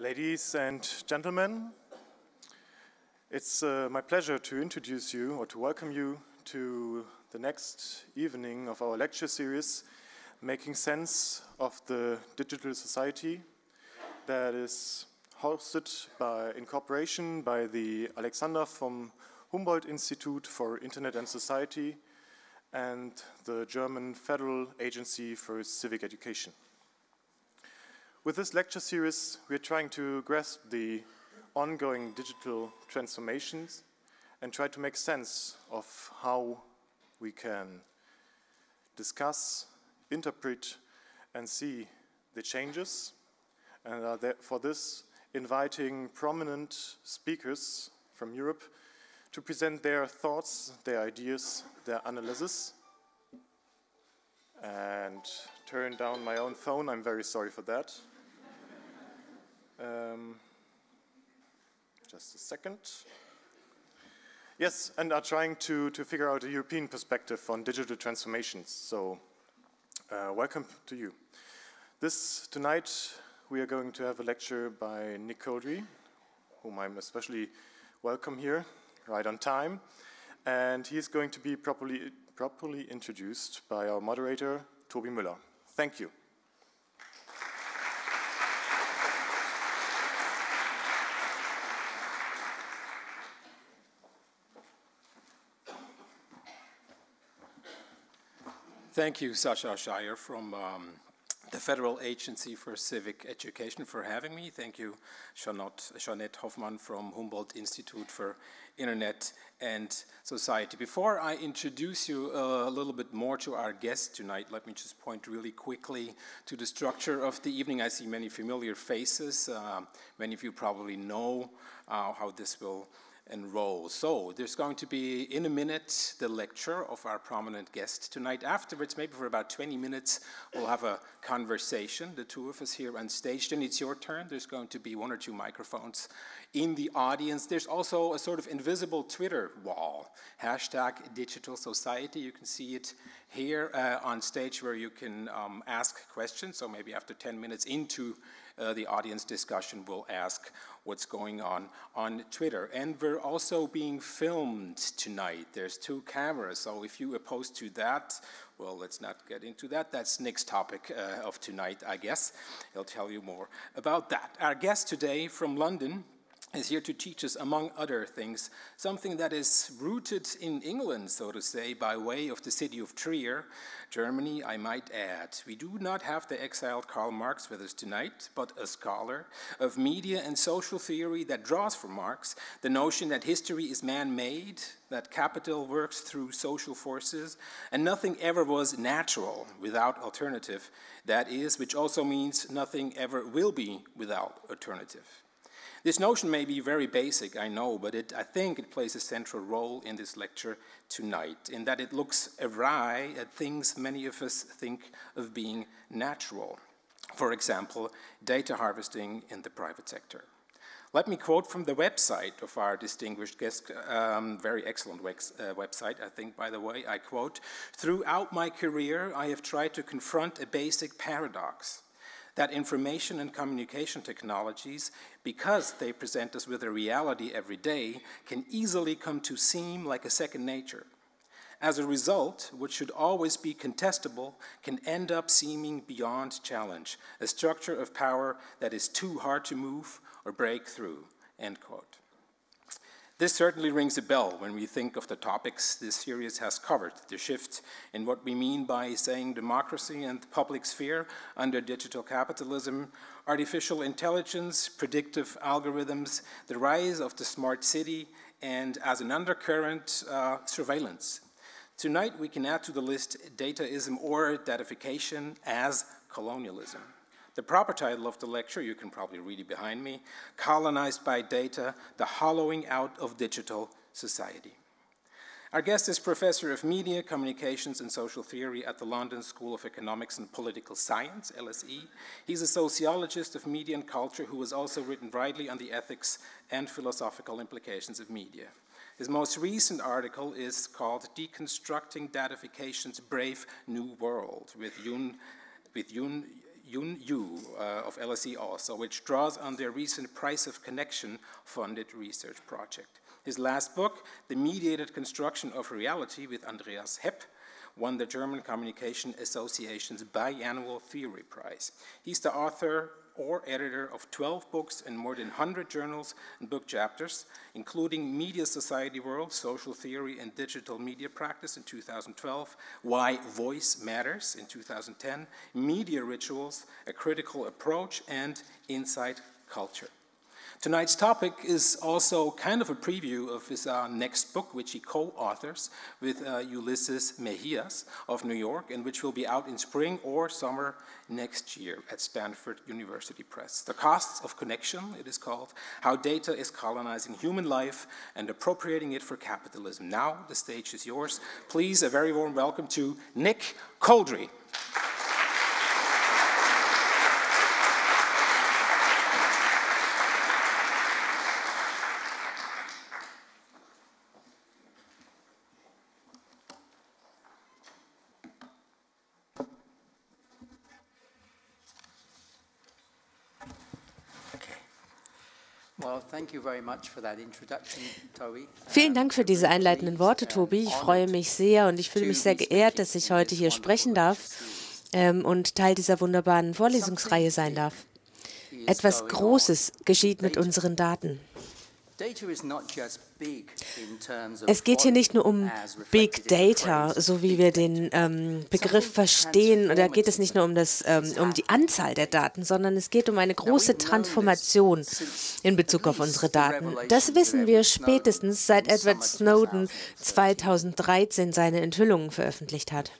Ladies and gentlemen, it's uh, my pleasure to introduce you or to welcome you to the next evening of our lecture series, Making Sense of the Digital Society, that is hosted by, in cooperation by the Alexander von Humboldt Institute for Internet and Society and the German Federal Agency for Civic Education. With this lecture series, we're trying to grasp the ongoing digital transformations and try to make sense of how we can discuss, interpret, and see the changes. And are for this inviting prominent speakers from Europe to present their thoughts, their ideas, their analysis. And turn down my own phone, I'm very sorry for that. Um, just a second. Yes, and are trying to, to figure out a European perspective on digital transformations. So, uh, welcome to you. This tonight we are going to have a lecture by Nick Coldry, whom I'm especially welcome here, right on time. And he is going to be properly, properly introduced by our moderator, Toby Müller. Thank you. Thank you, Sasha Shire from um, the Federal Agency for Civic Education for having me. Thank you, Jeanette, Hoffmann from Humboldt Institute for Internet and Society. Before I introduce you a little bit more to our guest tonight, let me just point really quickly to the structure of the evening. I see many familiar faces. Uh, many of you probably know uh, how this will enroll. So there's going to be, in a minute, the lecture of our prominent guest tonight. Afterwards, maybe for about 20 minutes, we'll have a conversation, the two of us here on stage. Then it's your turn. There's going to be one or two microphones in the audience. There's also a sort of invisible Twitter wall, hashtag digital society. You can see it here uh, on stage where you can um, ask questions. So maybe after 10 minutes into uh, the audience discussion, we'll ask what's going on on Twitter. And we're also being filmed tonight. There's two cameras, so if you oppose to that, well, let's not get into that. That's Nick's topic uh, of tonight, I guess. He'll tell you more about that. Our guest today from London is here to teach us, among other things, something that is rooted in England, so to say, by way of the city of Trier, Germany, I might add. We do not have the exiled Karl Marx with us tonight, but a scholar of media and social theory that draws from Marx the notion that history is man made, that capital works through social forces, and nothing ever was natural without alternative. That is, which also means nothing ever will be without alternative. This notion may be very basic, I know, but it, I think it plays a central role in this lecture tonight, in that it looks awry at things many of us think of being natural. For example, data harvesting in the private sector. Let me quote from the website of our distinguished guest, um, very excellent uh, website, I think, by the way. I quote Throughout my career, I have tried to confront a basic paradox that information and communication technologies, because they present us with a reality every day, can easily come to seem like a second nature. As a result, what should always be contestable can end up seeming beyond challenge, a structure of power that is too hard to move or break through, end quote. This certainly rings a bell when we think of the topics this series has covered, the shift in what we mean by saying democracy and the public sphere under digital capitalism, artificial intelligence, predictive algorithms, the rise of the smart city, and as an undercurrent, uh, surveillance. Tonight we can add to the list dataism or datification as colonialism. The proper title of the lecture, you can probably read it behind me, Colonized by Data, the Hollowing Out of Digital Society. Our guest is Professor of Media, Communications and Social Theory at the London School of Economics and Political Science, LSE. He's a sociologist of media and culture who has also written widely on the ethics and philosophical implications of media. His most recent article is called Deconstructing Datification's Brave New World with Yun, with Yun Yun Yu uh, of LSE also, which draws on their recent Price of Connection funded research project. His last book, The Mediated Construction of Reality with Andreas Hepp, won the German Communication Association's biannual Theory Prize. He's the author or editor of 12 books and more than 100 journals and book chapters, including Media Society World, Social Theory and Digital Media Practice in 2012, Why Voice Matters in 2010, Media Rituals, A Critical Approach, and Inside Culture. Tonight's topic is also kind of a preview of his uh, next book, which he co-authors with uh, Ulysses Mejias of New York, and which will be out in spring or summer next year at Stanford University Press. The Costs of Connection, it is called, How Data is Colonizing Human Life and Appropriating It for Capitalism. Now the stage is yours. Please, a very warm welcome to Nick Coldry. Vielen Dank für diese einleitenden Worte, Tobi. Ich freue mich sehr und ich fühle mich sehr geehrt, dass ich heute hier sprechen darf ähm, und Teil dieser wunderbaren Vorlesungsreihe sein darf. Etwas Großes geschieht mit unseren Daten. Es geht hier nicht nur um Big Data, so wie wir den ähm, Begriff verstehen, oder geht es nicht nur um, das, ähm, um die Anzahl der Daten, sondern es geht um eine große Transformation in Bezug auf unsere Daten. Das wissen wir spätestens seit Edward Snowden 2013 seine Enthüllungen veröffentlicht hat.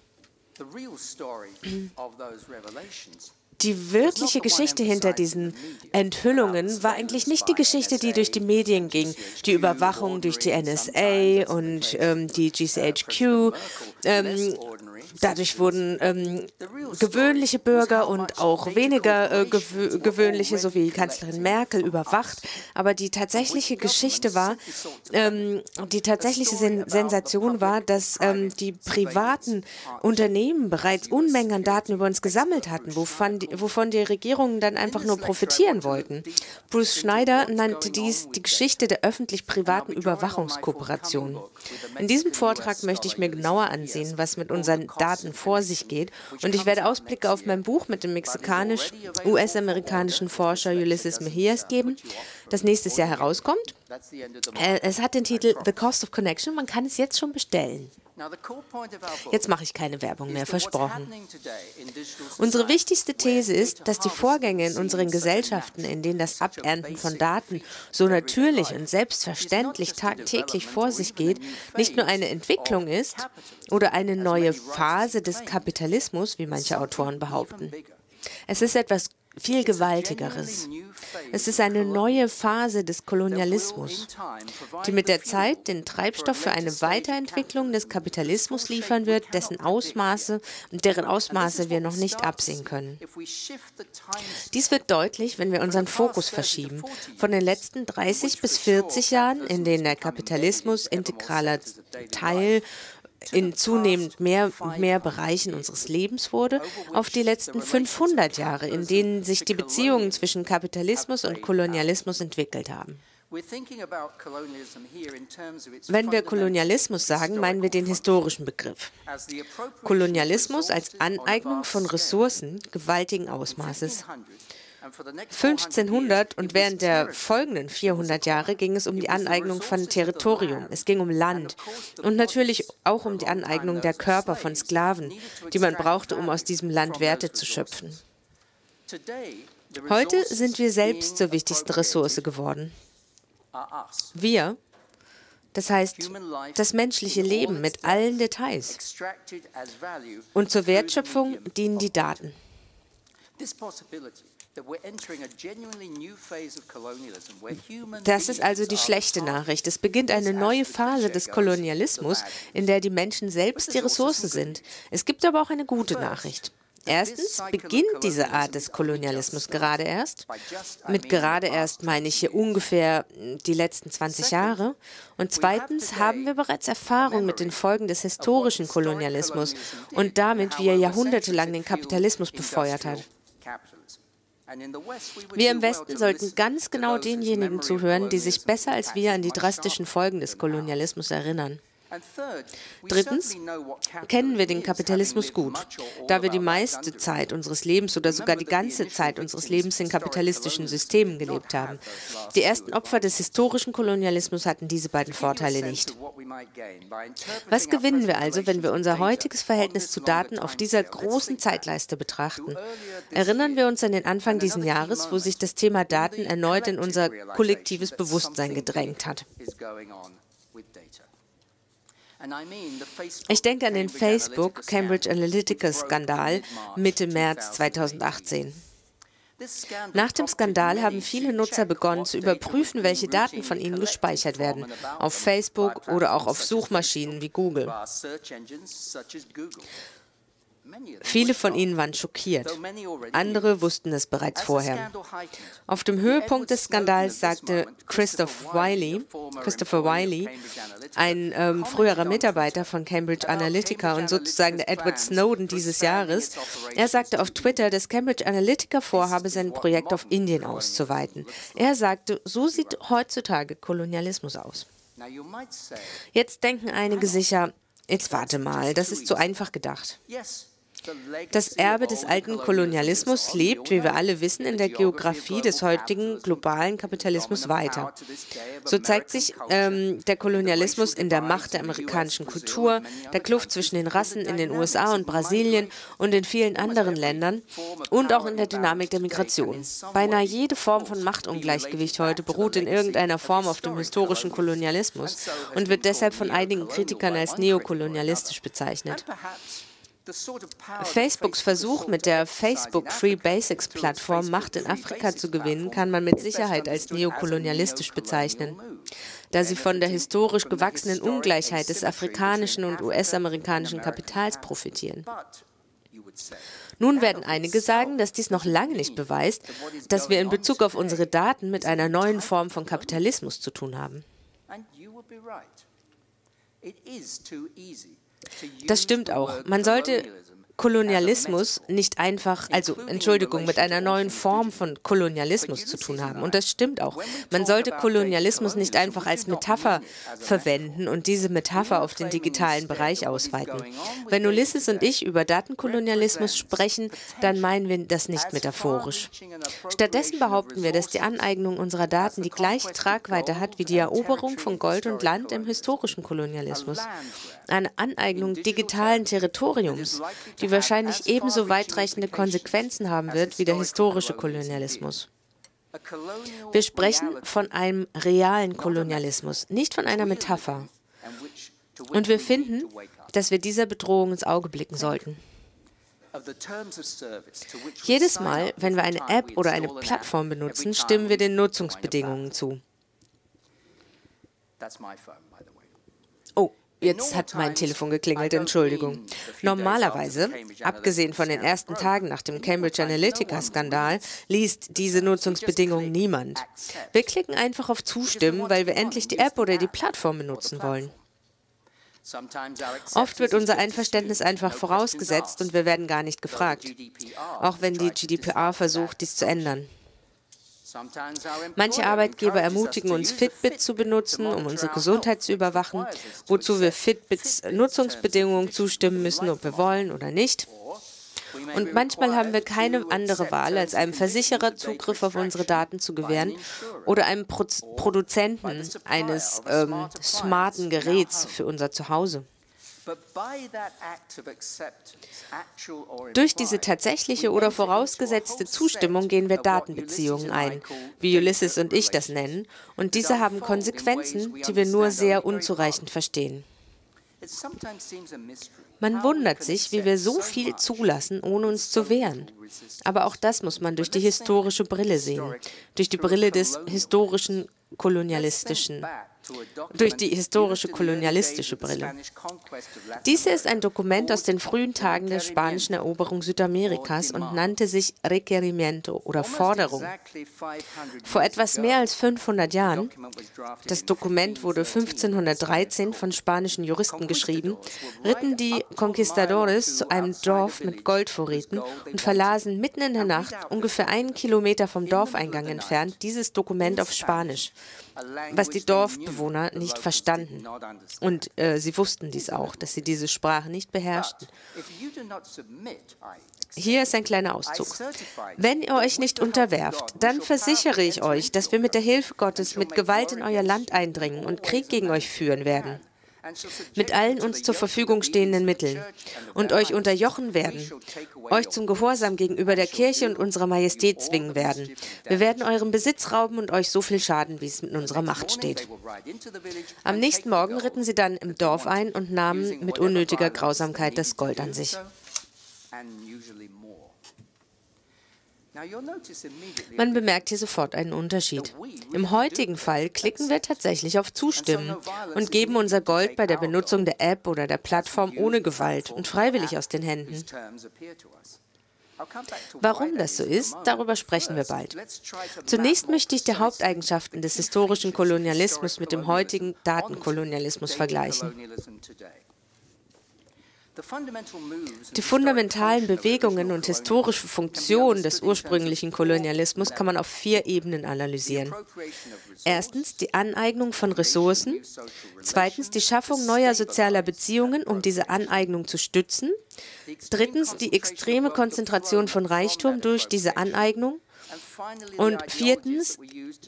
Die wirkliche Geschichte hinter diesen Enthüllungen war eigentlich nicht die Geschichte, die durch die Medien ging. Die Überwachung durch die NSA und ähm, die GCHQ. Ähm, Dadurch wurden ähm, gewöhnliche Bürger und auch weniger äh, gewö gewöhnliche, so wie Kanzlerin Merkel, überwacht. Aber die tatsächliche Geschichte war, ähm, die tatsächliche Sen Sensation war, dass ähm, die privaten Unternehmen bereits Unmengen an Daten über uns gesammelt hatten, wovon die, wovon die Regierungen dann einfach nur profitieren wollten. Bruce Schneider nannte dies die Geschichte der öffentlich-privaten Überwachungskooperation. In diesem Vortrag möchte ich mir genauer ansehen, was mit unseren Daten vor sich geht. Und ich werde Ausblicke auf mein Buch mit dem mexikanisch-US-amerikanischen Forscher Ulysses Mejias geben, das nächstes Jahr herauskommt. Äh, es hat den Titel The Cost of Connection. Man kann es jetzt schon bestellen. Jetzt mache ich keine Werbung mehr, versprochen. Unsere wichtigste These ist, dass die Vorgänge in unseren Gesellschaften, in denen das Abernten von Daten so natürlich und selbstverständlich tagtäglich vor sich geht, nicht nur eine Entwicklung ist oder eine neue Phase des Kapitalismus, wie manche Autoren behaupten. Es ist etwas viel Gewaltigeres. Es ist eine neue Phase des Kolonialismus, die mit der Zeit den Treibstoff für eine Weiterentwicklung des Kapitalismus liefern wird, dessen Ausmaße und deren Ausmaße wir noch nicht absehen können. Dies wird deutlich, wenn wir unseren Fokus verschieben von den letzten 30 bis 40 Jahren, in denen der Kapitalismus integraler Teil in zunehmend mehr und mehr Bereichen unseres Lebens wurde, auf die letzten 500 Jahre, in denen sich die Beziehungen zwischen Kapitalismus und Kolonialismus entwickelt haben. Wenn wir Kolonialismus sagen, meinen wir den historischen Begriff. Kolonialismus als Aneignung von Ressourcen gewaltigen Ausmaßes. 1500 und während der folgenden 400 Jahre ging es um die Aneignung von Territorium. Es ging um Land und natürlich auch um die Aneignung der Körper von Sklaven, die man brauchte, um aus diesem Land Werte zu schöpfen. Heute sind wir selbst zur wichtigsten Ressource geworden. Wir, das heißt das menschliche Leben mit allen Details. Und zur Wertschöpfung dienen die Daten. Das ist also die schlechte Nachricht. Es beginnt eine neue Phase des Kolonialismus, in der die Menschen selbst die Ressource sind. Es gibt aber auch eine gute Nachricht. Erstens beginnt diese Art des Kolonialismus gerade erst. Mit gerade erst meine ich hier ungefähr hm, die letzten 20 Jahre. Und zweitens haben wir bereits Erfahrung mit den Folgen des historischen Kolonialismus und damit, wie er jahrhundertelang den Kapitalismus befeuert hat. Wir im Westen sollten ganz genau denjenigen zuhören, die sich besser als wir an die drastischen Folgen des Kolonialismus erinnern. Drittens kennen wir den Kapitalismus gut, da wir die meiste Zeit unseres Lebens oder sogar die ganze Zeit unseres Lebens in kapitalistischen Systemen gelebt haben. Die ersten Opfer des historischen Kolonialismus hatten diese beiden Vorteile nicht. Was gewinnen wir also, wenn wir unser heutiges Verhältnis zu Daten auf dieser großen Zeitleiste betrachten? Erinnern wir uns an den Anfang dieses Jahres, wo sich das Thema Daten erneut in unser kollektives Bewusstsein gedrängt hat. Ich denke an den Facebook Cambridge Analytica-Skandal Mitte März 2018. Nach dem Skandal haben viele Nutzer begonnen zu überprüfen, welche Daten von ihnen gespeichert werden, auf Facebook oder auch auf Suchmaschinen wie Google. Viele von ihnen waren schockiert. Andere wussten es bereits vorher. Auf dem Höhepunkt des Skandals sagte Christopher Wiley, Christopher Wiley ein ähm, früherer Mitarbeiter von Cambridge Analytica und sozusagen der Edward Snowden dieses Jahres, er sagte auf Twitter, dass Cambridge Analytica vorhabe, sein Projekt auf Indien auszuweiten. Er sagte, so sieht heutzutage Kolonialismus aus. Jetzt denken einige sicher, jetzt warte mal, das ist zu einfach gedacht. Das Erbe des alten Kolonialismus lebt, wie wir alle wissen, in der Geografie des heutigen globalen Kapitalismus weiter. So zeigt sich ähm, der Kolonialismus in der Macht der amerikanischen Kultur, der Kluft zwischen den Rassen in den USA und Brasilien und in vielen anderen Ländern und auch in der Dynamik der Migration. Beinahe jede Form von Machtungleichgewicht heute beruht in irgendeiner Form auf dem historischen Kolonialismus und wird deshalb von einigen Kritikern als neokolonialistisch bezeichnet. Facebooks Versuch, mit der Facebook Free Basics Plattform Macht in Afrika zu gewinnen, kann man mit Sicherheit als neokolonialistisch bezeichnen, da sie von der historisch gewachsenen Ungleichheit des afrikanischen und US-amerikanischen Kapitals profitieren. Nun werden einige sagen, dass dies noch lange nicht beweist, dass wir in Bezug auf unsere Daten mit einer neuen Form von Kapitalismus zu tun haben. Das stimmt auch. Man sollte Kolonialismus nicht einfach, also Entschuldigung, mit einer neuen Form von Kolonialismus zu tun haben. Und das stimmt auch. Man sollte Kolonialismus nicht einfach als Metapher verwenden und diese Metapher auf den digitalen Bereich ausweiten. Wenn Ulysses und ich über Datenkolonialismus sprechen, dann meinen wir das nicht metaphorisch. Stattdessen behaupten wir, dass die Aneignung unserer Daten die gleiche Tragweite hat wie die Eroberung von Gold und Land im historischen Kolonialismus. Eine Aneignung digitalen Territoriums, die wahrscheinlich ebenso weitreichende Konsequenzen haben wird wie der historische Kolonialismus. Wir sprechen von einem realen Kolonialismus, nicht von einer Metapher. Und wir finden, dass wir dieser Bedrohung ins Auge blicken sollten. Jedes Mal, wenn wir eine App oder eine Plattform benutzen, stimmen wir den Nutzungsbedingungen zu. Oh, Jetzt hat mein Telefon geklingelt, Entschuldigung. Normalerweise, abgesehen von den ersten Tagen nach dem Cambridge Analytica-Skandal, liest diese Nutzungsbedingungen niemand. Wir klicken einfach auf Zustimmen, weil wir endlich die App oder die Plattform benutzen wollen. Oft wird unser Einverständnis einfach vorausgesetzt und wir werden gar nicht gefragt, auch wenn die GDPR versucht, dies zu ändern. Manche Arbeitgeber ermutigen uns, Fitbit zu benutzen, um unsere Gesundheit zu überwachen, wozu wir Fitbits Nutzungsbedingungen zustimmen müssen, ob wir wollen oder nicht. Und manchmal haben wir keine andere Wahl, als einem Versicherer Zugriff auf unsere Daten zu gewähren oder einem Pro Produzenten eines ähm, smarten Geräts für unser Zuhause. Durch diese tatsächliche oder vorausgesetzte Zustimmung gehen wir Datenbeziehungen ein, wie Ulysses und ich das nennen, und diese haben Konsequenzen, die wir nur sehr unzureichend verstehen. Man wundert sich, wie wir so viel zulassen, ohne uns zu wehren. Aber auch das muss man durch die historische Brille sehen, durch die Brille des historischen kolonialistischen durch die historische kolonialistische Brille. Dies ist ein Dokument aus den frühen Tagen der spanischen Eroberung Südamerikas und nannte sich Requerimiento oder Forderung. Vor etwas mehr als 500 Jahren, das Dokument wurde 1513 von spanischen Juristen geschrieben, ritten die Conquistadores zu einem Dorf mit Goldvorräten und verlasen mitten in der Nacht, ungefähr einen Kilometer vom Dorfeingang entfernt, dieses Dokument auf Spanisch was die Dorfbewohner nicht verstanden. Und äh, sie wussten dies auch, dass sie diese Sprache nicht beherrschten. Hier ist ein kleiner Auszug. Wenn ihr euch nicht unterwerft, dann versichere ich euch, dass wir mit der Hilfe Gottes mit Gewalt in euer Land eindringen und Krieg gegen euch führen werden mit allen uns zur Verfügung stehenden Mitteln und euch unterjochen werden, euch zum Gehorsam gegenüber der Kirche und unserer Majestät zwingen werden. Wir werden euren Besitz rauben und euch so viel schaden, wie es in unserer Macht steht. Am nächsten Morgen ritten sie dann im Dorf ein und nahmen mit unnötiger Grausamkeit das Gold an sich. Man bemerkt hier sofort einen Unterschied. Im heutigen Fall klicken wir tatsächlich auf Zustimmen und geben unser Gold bei der Benutzung der App oder der Plattform ohne Gewalt und freiwillig aus den Händen. Warum das so ist, darüber sprechen wir bald. Zunächst möchte ich die Haupteigenschaften des historischen Kolonialismus mit dem heutigen Datenkolonialismus vergleichen. Die fundamentalen Bewegungen und historische Funktionen des ursprünglichen Kolonialismus kann man auf vier Ebenen analysieren. Erstens die Aneignung von Ressourcen, zweitens die Schaffung neuer sozialer Beziehungen, um diese Aneignung zu stützen, drittens die extreme Konzentration von Reichtum durch diese Aneignung und viertens,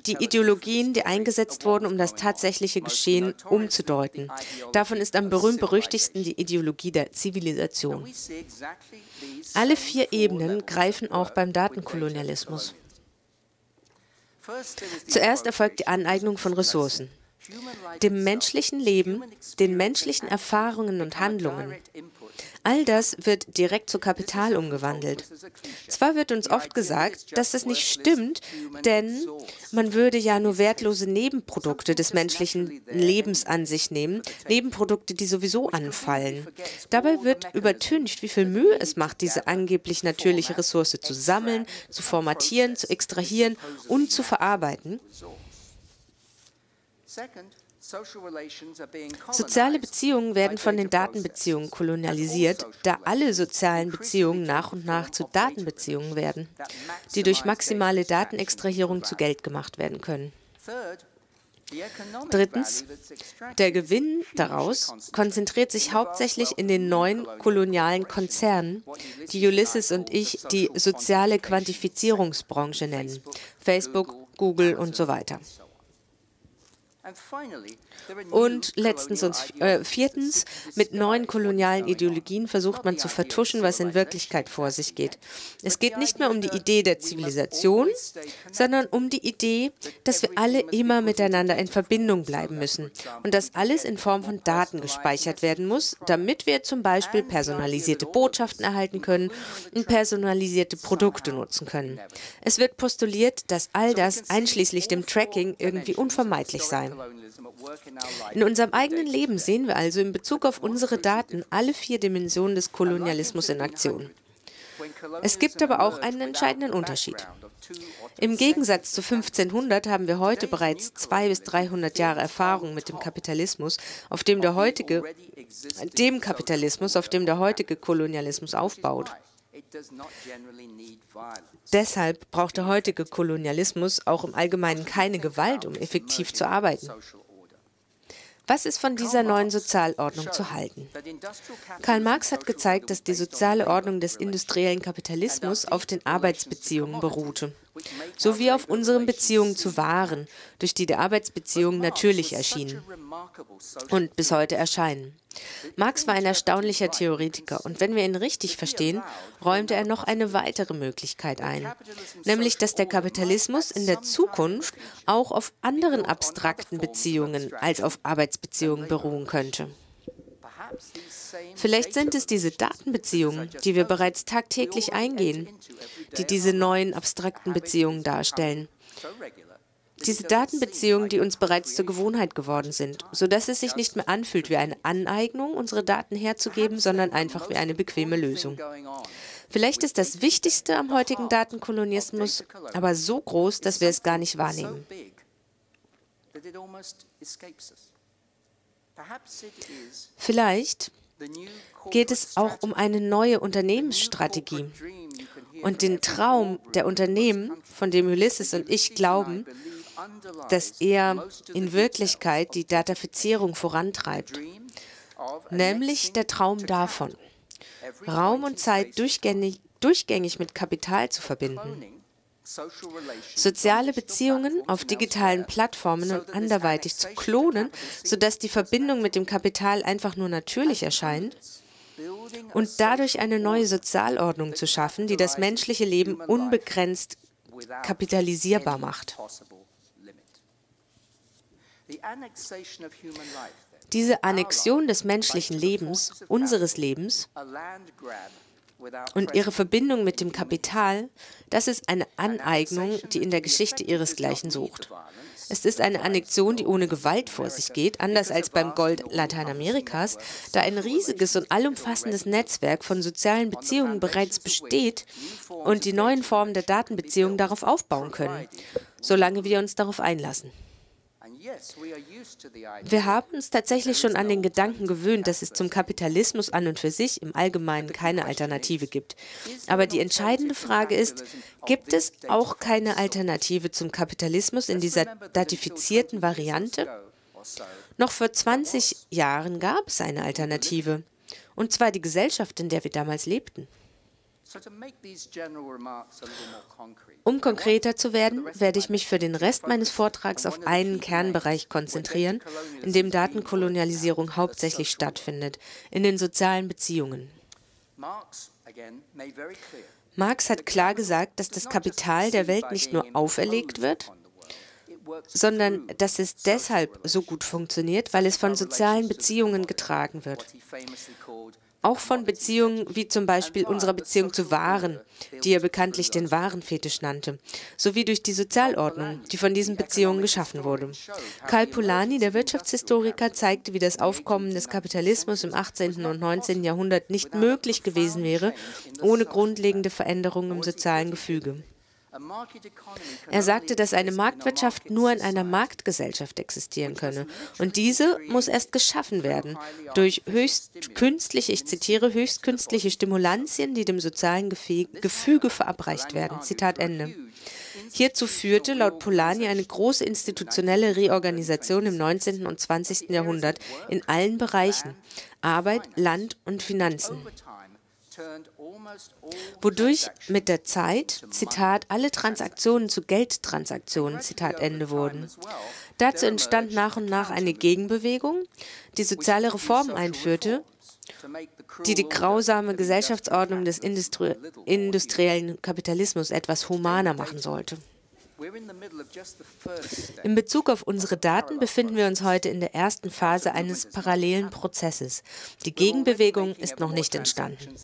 die Ideologien, die eingesetzt wurden, um das tatsächliche Geschehen umzudeuten. Davon ist am berühmt-berüchtigsten die Ideologie der Zivilisation. Alle vier Ebenen greifen auch beim Datenkolonialismus. Zuerst erfolgt die Aneignung von Ressourcen dem menschlichen Leben, den menschlichen Erfahrungen und Handlungen. All das wird direkt zu Kapital umgewandelt. Zwar wird uns oft gesagt, dass das nicht stimmt, denn man würde ja nur wertlose Nebenprodukte des menschlichen Lebens an sich nehmen, Nebenprodukte, die sowieso anfallen. Dabei wird übertüncht, wie viel Mühe es macht, diese angeblich natürliche Ressource zu sammeln, zu formatieren, zu extrahieren und zu verarbeiten. Soziale Beziehungen werden von den Datenbeziehungen kolonialisiert, da alle sozialen Beziehungen nach und nach zu Datenbeziehungen werden, die durch maximale Datenextrahierung zu Geld gemacht werden können. Drittens, der Gewinn daraus konzentriert sich hauptsächlich in den neuen kolonialen Konzernen, die Ulysses und ich die soziale Quantifizierungsbranche nennen, Facebook, Google und so weiter. Und letztens und äh, viertens, mit neuen kolonialen Ideologien versucht man zu vertuschen, was in Wirklichkeit vor sich geht. Es geht nicht mehr um die Idee der Zivilisation, sondern um die Idee, dass wir alle immer miteinander in Verbindung bleiben müssen und dass alles in Form von Daten gespeichert werden muss, damit wir zum Beispiel personalisierte Botschaften erhalten können und personalisierte Produkte nutzen können. Es wird postuliert, dass all das einschließlich dem Tracking irgendwie unvermeidlich sei. In unserem eigenen Leben sehen wir also in Bezug auf unsere Daten alle vier Dimensionen des Kolonialismus in Aktion. Es gibt aber auch einen entscheidenden Unterschied. Im Gegensatz zu 1500 haben wir heute bereits 200 bis 300 Jahre Erfahrung mit dem Kapitalismus, auf dem der heutige, dem Kapitalismus, auf dem der heutige Kolonialismus aufbaut. Deshalb braucht der heutige Kolonialismus auch im Allgemeinen keine Gewalt, um effektiv zu arbeiten. Was ist von dieser neuen Sozialordnung zu halten? Karl Marx hat gezeigt, dass die soziale Ordnung des industriellen Kapitalismus auf den Arbeitsbeziehungen beruhte, sowie auf unseren Beziehungen zu Waren, durch die die Arbeitsbeziehungen natürlich erschienen und bis heute erscheinen. Marx war ein erstaunlicher Theoretiker und wenn wir ihn richtig verstehen, räumte er noch eine weitere Möglichkeit ein, nämlich dass der Kapitalismus in der Zukunft auch auf anderen abstrakten Beziehungen als auf Arbeitsbeziehungen beruhen könnte. Vielleicht sind es diese Datenbeziehungen, die wir bereits tagtäglich eingehen, die diese neuen abstrakten Beziehungen darstellen. Diese Datenbeziehungen, die uns bereits zur Gewohnheit geworden sind, sodass es sich nicht mehr anfühlt wie eine Aneignung, unsere Daten herzugeben, sondern einfach wie eine bequeme Lösung. Vielleicht ist das Wichtigste am heutigen Datenkolonialismus aber so groß, dass wir es gar nicht wahrnehmen. Vielleicht geht es auch um eine neue Unternehmensstrategie. und den Traum der Unternehmen, von dem Ulysses und ich glauben, dass er in Wirklichkeit die Datafizierung vorantreibt, nämlich der Traum davon, Raum und Zeit durchgängig, durchgängig mit Kapital zu verbinden. Soziale Beziehungen auf digitalen Plattformen und anderweitig zu klonen, sodass die Verbindung mit dem Kapital einfach nur natürlich erscheint und dadurch eine neue Sozialordnung zu schaffen, die das menschliche Leben unbegrenzt kapitalisierbar macht. Diese Annexion des menschlichen Lebens, unseres Lebens und ihre Verbindung mit dem Kapital, das ist eine Aneignung, die in der Geschichte ihresgleichen sucht. Es ist eine Annexion, die ohne Gewalt vor sich geht, anders als beim Gold Lateinamerikas, da ein riesiges und allumfassendes Netzwerk von sozialen Beziehungen bereits besteht und die neuen Formen der Datenbeziehungen darauf aufbauen können, solange wir uns darauf einlassen. Wir haben uns tatsächlich schon an den Gedanken gewöhnt, dass es zum Kapitalismus an und für sich im Allgemeinen keine Alternative gibt. Aber die entscheidende Frage ist, gibt es auch keine Alternative zum Kapitalismus in dieser datifizierten Variante? Noch vor 20 Jahren gab es eine Alternative, und zwar die Gesellschaft, in der wir damals lebten. Um konkreter zu werden, werde ich mich für den Rest meines Vortrags auf einen Kernbereich konzentrieren, in dem Datenkolonialisierung hauptsächlich stattfindet, in den sozialen Beziehungen. Marx hat klar gesagt, dass das Kapital der Welt nicht nur auferlegt wird, sondern dass es deshalb so gut funktioniert, weil es von sozialen Beziehungen getragen wird auch von Beziehungen wie zum Beispiel unserer Beziehung zu Waren, die er bekanntlich den Warenfetisch nannte, sowie durch die Sozialordnung, die von diesen Beziehungen geschaffen wurde. Karl Polanyi, der Wirtschaftshistoriker, zeigte, wie das Aufkommen des Kapitalismus im 18. und 19. Jahrhundert nicht möglich gewesen wäre, ohne grundlegende Veränderungen im sozialen Gefüge. Er sagte, dass eine Marktwirtschaft nur in einer Marktgesellschaft existieren könne. Und diese muss erst geschaffen werden durch höchst künstliche, ich zitiere, höchst künstliche Stimulantien, die dem sozialen Gefüge verabreicht werden. Zitat Ende. Hierzu führte laut Polanyi eine große institutionelle Reorganisation im 19. und 20. Jahrhundert in allen Bereichen Arbeit, Land und Finanzen wodurch mit der Zeit, Zitat, alle Transaktionen zu Geldtransaktionen, Zitat Ende wurden. Dazu entstand nach und nach eine Gegenbewegung, die soziale Reformen einführte, die die grausame Gesellschaftsordnung des Industrie industriellen Kapitalismus etwas humaner machen sollte. In Bezug auf unsere Daten befinden wir uns heute in der ersten Phase eines parallelen Prozesses. Die Gegenbewegung ist noch nicht entstanden.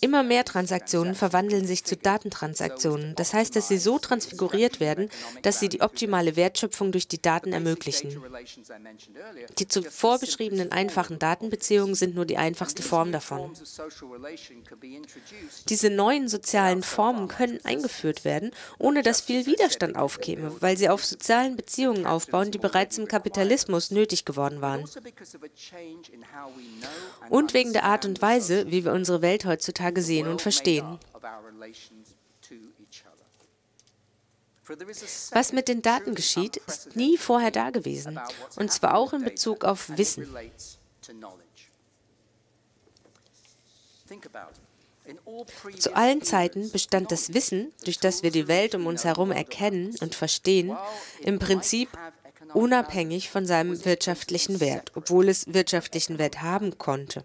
Immer mehr Transaktionen verwandeln sich zu Datentransaktionen. Das heißt, dass sie so transfiguriert werden, dass sie die optimale Wertschöpfung durch die Daten ermöglichen. Die zuvor beschriebenen einfachen Datenbeziehungen sind nur die einfachste Form davon. Diese neuen sozialen Formen können eingeführt werden, ohne dass viel Widerstand aufkäme, weil sie auf sozialen Beziehungen aufbauen, die bereits im Kapitalismus nötig geworden waren. Und wegen der Art und Weise, wie wir unsere Welt heutzutage sehen und verstehen. Was mit den Daten geschieht, ist nie vorher dagewesen, und zwar auch in Bezug auf Wissen. Think about. Zu allen Zeiten bestand das Wissen, durch das wir die Welt um uns herum erkennen und verstehen, im Prinzip unabhängig von seinem wirtschaftlichen Wert, obwohl es wirtschaftlichen Wert haben konnte.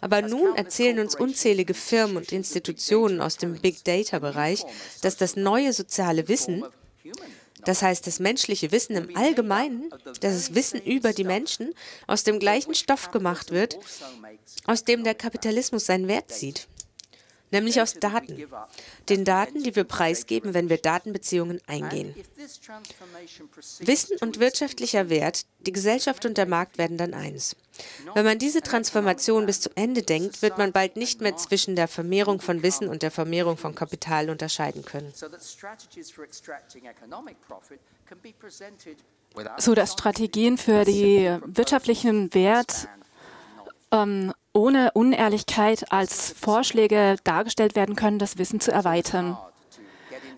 Aber nun erzählen uns unzählige Firmen und Institutionen aus dem Big Data-Bereich, dass das neue soziale Wissen, das heißt das menschliche Wissen im Allgemeinen, das Wissen über die Menschen, aus dem gleichen Stoff gemacht wird, aus dem der Kapitalismus seinen Wert zieht, nämlich aus Daten. Den Daten, die wir preisgeben, wenn wir Datenbeziehungen eingehen. Wissen und wirtschaftlicher Wert, die Gesellschaft und der Markt werden dann eins. Wenn man diese Transformation bis zum Ende denkt, wird man bald nicht mehr zwischen der Vermehrung von Wissen und der Vermehrung von Kapital unterscheiden können. So dass Strategien für den wirtschaftlichen Wert ähm, ohne Unehrlichkeit als Vorschläge dargestellt werden können, das Wissen zu erweitern.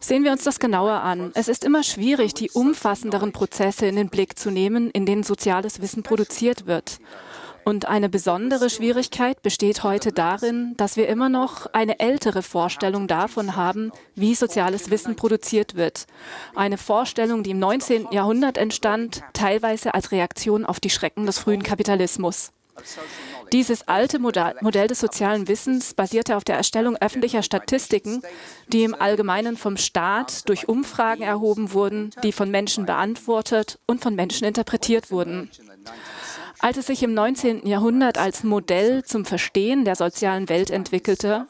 Sehen wir uns das genauer an. Es ist immer schwierig, die umfassenderen Prozesse in den Blick zu nehmen, in denen soziales Wissen produziert wird. Und eine besondere Schwierigkeit besteht heute darin, dass wir immer noch eine ältere Vorstellung davon haben, wie soziales Wissen produziert wird. Eine Vorstellung, die im 19. Jahrhundert entstand, teilweise als Reaktion auf die Schrecken des frühen Kapitalismus. Dieses alte Modell des sozialen Wissens basierte auf der Erstellung öffentlicher Statistiken, die im Allgemeinen vom Staat durch Umfragen erhoben wurden, die von Menschen beantwortet und von Menschen interpretiert wurden. Als es sich im 19. Jahrhundert als Modell zum Verstehen der sozialen Welt entwickelte,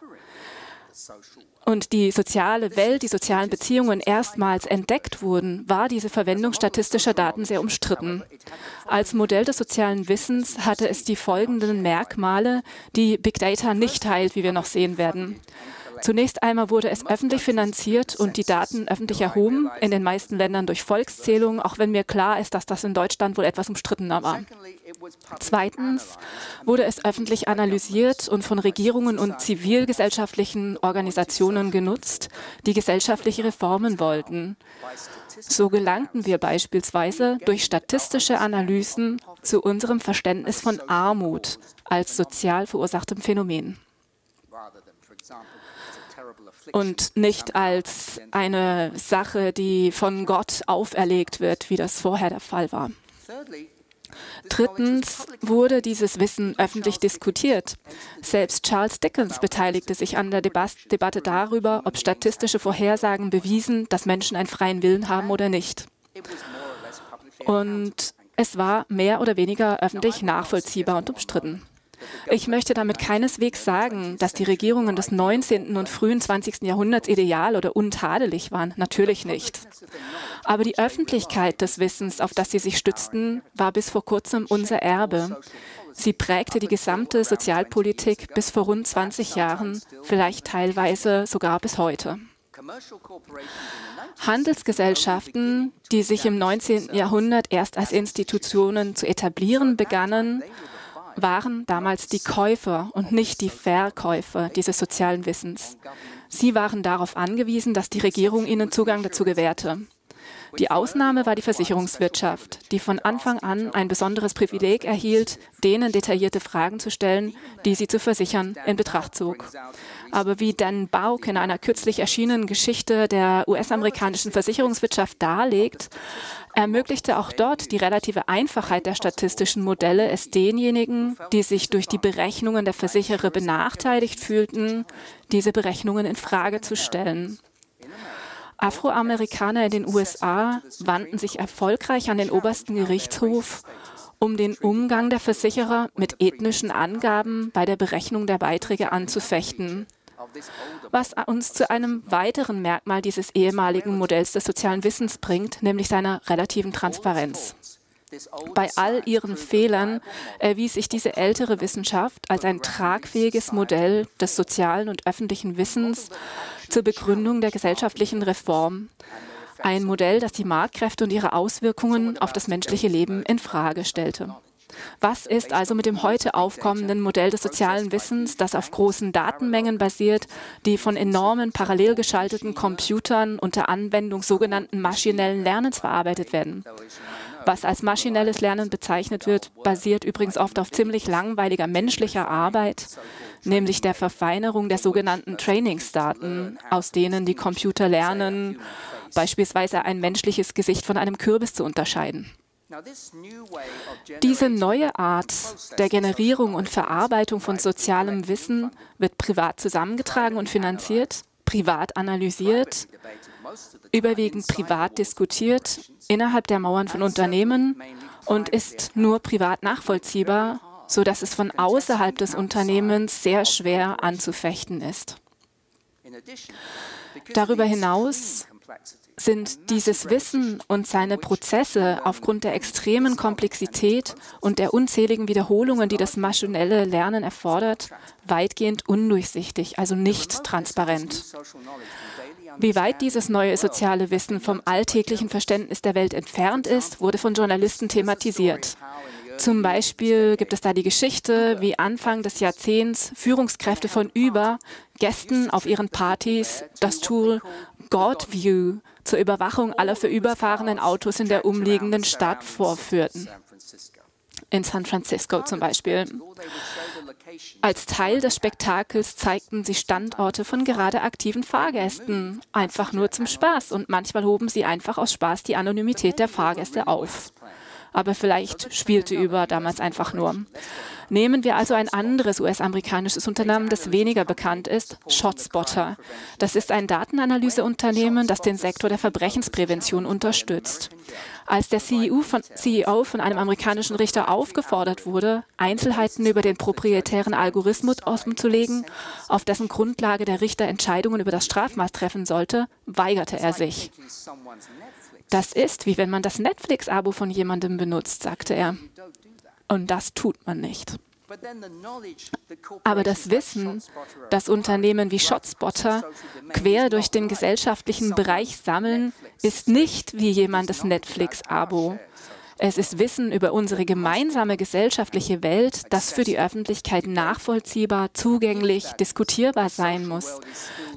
und die soziale Welt, die sozialen Beziehungen erstmals entdeckt wurden, war diese Verwendung statistischer Daten sehr umstritten. Als Modell des sozialen Wissens hatte es die folgenden Merkmale, die Big Data nicht teilt, wie wir noch sehen werden. Zunächst einmal wurde es öffentlich finanziert und die Daten öffentlich erhoben, in den meisten Ländern durch Volkszählung, auch wenn mir klar ist, dass das in Deutschland wohl etwas umstrittener war. Zweitens wurde es öffentlich analysiert und von Regierungen und zivilgesellschaftlichen Organisationen genutzt, die gesellschaftliche Reformen wollten. So gelangten wir beispielsweise durch statistische Analysen zu unserem Verständnis von Armut als sozial verursachtem Phänomen und nicht als eine Sache, die von Gott auferlegt wird, wie das vorher der Fall war. Drittens wurde dieses Wissen öffentlich diskutiert. Selbst Charles Dickens beteiligte sich an der Debatte darüber, ob statistische Vorhersagen bewiesen, dass Menschen einen freien Willen haben oder nicht. Und es war mehr oder weniger öffentlich nachvollziehbar und umstritten. Ich möchte damit keineswegs sagen, dass die Regierungen des 19. und frühen 20. Jahrhunderts ideal oder untadelig waren. Natürlich nicht. Aber die Öffentlichkeit des Wissens, auf das sie sich stützten, war bis vor kurzem unser Erbe. Sie prägte die gesamte Sozialpolitik bis vor rund 20 Jahren, vielleicht teilweise sogar bis heute. Handelsgesellschaften, die sich im 19. Jahrhundert erst als Institutionen zu etablieren begannen, waren damals die Käufer und nicht die Verkäufer dieses sozialen Wissens. Sie waren darauf angewiesen, dass die Regierung ihnen Zugang dazu gewährte. Die Ausnahme war die Versicherungswirtschaft, die von Anfang an ein besonderes Privileg erhielt, denen detaillierte Fragen zu stellen, die sie zu versichern in Betracht zog. Aber wie Dan Bauk in einer kürzlich erschienenen Geschichte der US-amerikanischen Versicherungswirtschaft darlegt, ermöglichte auch dort die relative Einfachheit der statistischen Modelle es denjenigen, die sich durch die Berechnungen der Versicherer benachteiligt fühlten, diese Berechnungen in Frage zu stellen. Afroamerikaner in den USA wandten sich erfolgreich an den obersten Gerichtshof, um den Umgang der Versicherer mit ethnischen Angaben bei der Berechnung der Beiträge anzufechten was uns zu einem weiteren Merkmal dieses ehemaligen Modells des sozialen Wissens bringt, nämlich seiner relativen Transparenz. Bei all ihren Fehlern erwies sich diese ältere Wissenschaft als ein tragfähiges Modell des sozialen und öffentlichen Wissens zur Begründung der gesellschaftlichen Reform. Ein Modell, das die Marktkräfte und ihre Auswirkungen auf das menschliche Leben in Frage stellte. Was ist also mit dem heute aufkommenden Modell des sozialen Wissens, das auf großen Datenmengen basiert, die von enormen parallel geschalteten Computern unter Anwendung sogenannten maschinellen Lernens verarbeitet werden? Was als maschinelles Lernen bezeichnet wird, basiert übrigens oft auf ziemlich langweiliger menschlicher Arbeit, nämlich der Verfeinerung der sogenannten Trainingsdaten, aus denen die Computer lernen, beispielsweise ein menschliches Gesicht von einem Kürbis zu unterscheiden. Diese neue Art der Generierung und Verarbeitung von sozialem Wissen wird privat zusammengetragen und finanziert, privat analysiert, überwiegend privat diskutiert innerhalb der Mauern von Unternehmen und ist nur privat nachvollziehbar, sodass es von außerhalb des Unternehmens sehr schwer anzufechten ist. Darüber hinaus sind dieses Wissen und seine Prozesse aufgrund der extremen Komplexität und der unzähligen Wiederholungen, die das maschinelle Lernen erfordert, weitgehend undurchsichtig, also nicht transparent. Wie weit dieses neue soziale Wissen vom alltäglichen Verständnis der Welt entfernt ist, wurde von Journalisten thematisiert. Zum Beispiel gibt es da die Geschichte, wie Anfang des Jahrzehnts Führungskräfte von Uber Gästen auf ihren Partys das Tool GodView zur Überwachung aller für überfahrenen Autos in der umliegenden Stadt vorführten. In San Francisco zum Beispiel. Als Teil des Spektakels zeigten sie Standorte von gerade aktiven Fahrgästen, einfach nur zum Spaß und manchmal hoben sie einfach aus Spaß die Anonymität der Fahrgäste auf. Aber vielleicht spielte Uber damals einfach nur. Nehmen wir also ein anderes US-amerikanisches Unternehmen, das weniger bekannt ist, ShotSpotter. Das ist ein Datenanalyseunternehmen, das den Sektor der Verbrechensprävention unterstützt. Als der CEO von, CEO von einem amerikanischen Richter aufgefordert wurde, Einzelheiten über den proprietären Algorithmus offenzulegen, auf dessen Grundlage der Richter Entscheidungen über das Strafmaß treffen sollte, weigerte er sich. Das ist wie wenn man das Netflix-Abo von jemandem benutzt, sagte er. Und das tut man nicht. Aber das Wissen, das Unternehmen wie ShotSpotter quer durch den gesellschaftlichen Bereich sammeln, ist nicht wie jemandes Netflix-Abo. Es ist Wissen über unsere gemeinsame gesellschaftliche Welt, das für die Öffentlichkeit nachvollziehbar, zugänglich, diskutierbar sein muss.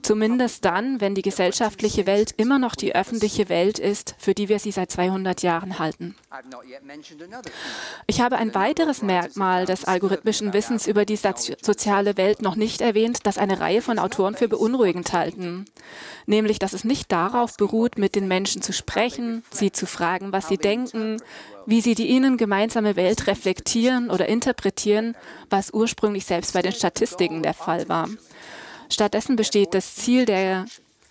Zumindest dann, wenn die gesellschaftliche Welt immer noch die öffentliche Welt ist, für die wir sie seit 200 Jahren halten. Ich habe ein weiteres Merkmal des algorithmischen Wissens über die soziale Welt noch nicht erwähnt, das eine Reihe von Autoren für beunruhigend halten. Nämlich, dass es nicht darauf beruht, mit den Menschen zu sprechen, sie zu fragen, was sie denken, wie sie die ihnen gemeinsame Welt reflektieren oder interpretieren, was ursprünglich selbst bei den Statistiken der Fall war. Stattdessen besteht das Ziel der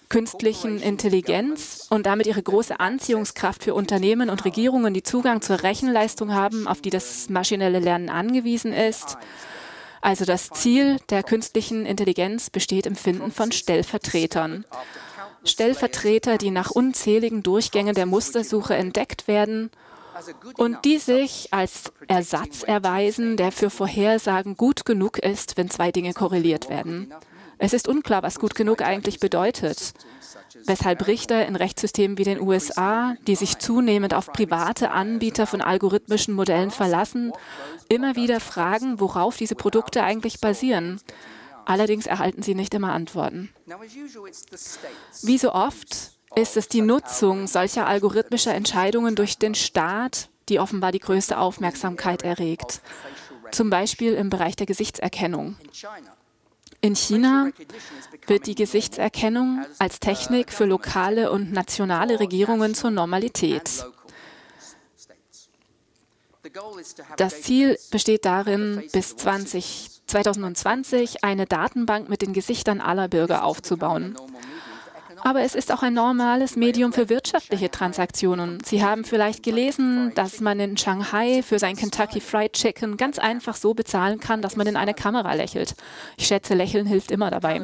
künstlichen Intelligenz und damit ihre große Anziehungskraft für Unternehmen und Regierungen, die Zugang zur Rechenleistung haben, auf die das maschinelle Lernen angewiesen ist. Also das Ziel der künstlichen Intelligenz besteht im Finden von Stellvertretern. Stellvertreter, die nach unzähligen Durchgängen der Mustersuche entdeckt werden und die sich als Ersatz erweisen, der für Vorhersagen gut genug ist, wenn zwei Dinge korreliert werden. Es ist unklar, was gut genug eigentlich bedeutet, weshalb Richter in Rechtssystemen wie den USA, die sich zunehmend auf private Anbieter von algorithmischen Modellen verlassen, immer wieder fragen, worauf diese Produkte eigentlich basieren. Allerdings erhalten sie nicht immer Antworten. Wie so oft ist es die Nutzung solcher algorithmischer Entscheidungen durch den Staat, die offenbar die größte Aufmerksamkeit erregt. Zum Beispiel im Bereich der Gesichtserkennung. In China wird die Gesichtserkennung als Technik für lokale und nationale Regierungen zur Normalität. Das Ziel besteht darin, bis 20, 2020 eine Datenbank mit den Gesichtern aller Bürger aufzubauen. Aber es ist auch ein normales Medium für wirtschaftliche Transaktionen. Sie haben vielleicht gelesen, dass man in Shanghai für sein Kentucky Fried Chicken ganz einfach so bezahlen kann, dass man in eine Kamera lächelt. Ich schätze, Lächeln hilft immer dabei.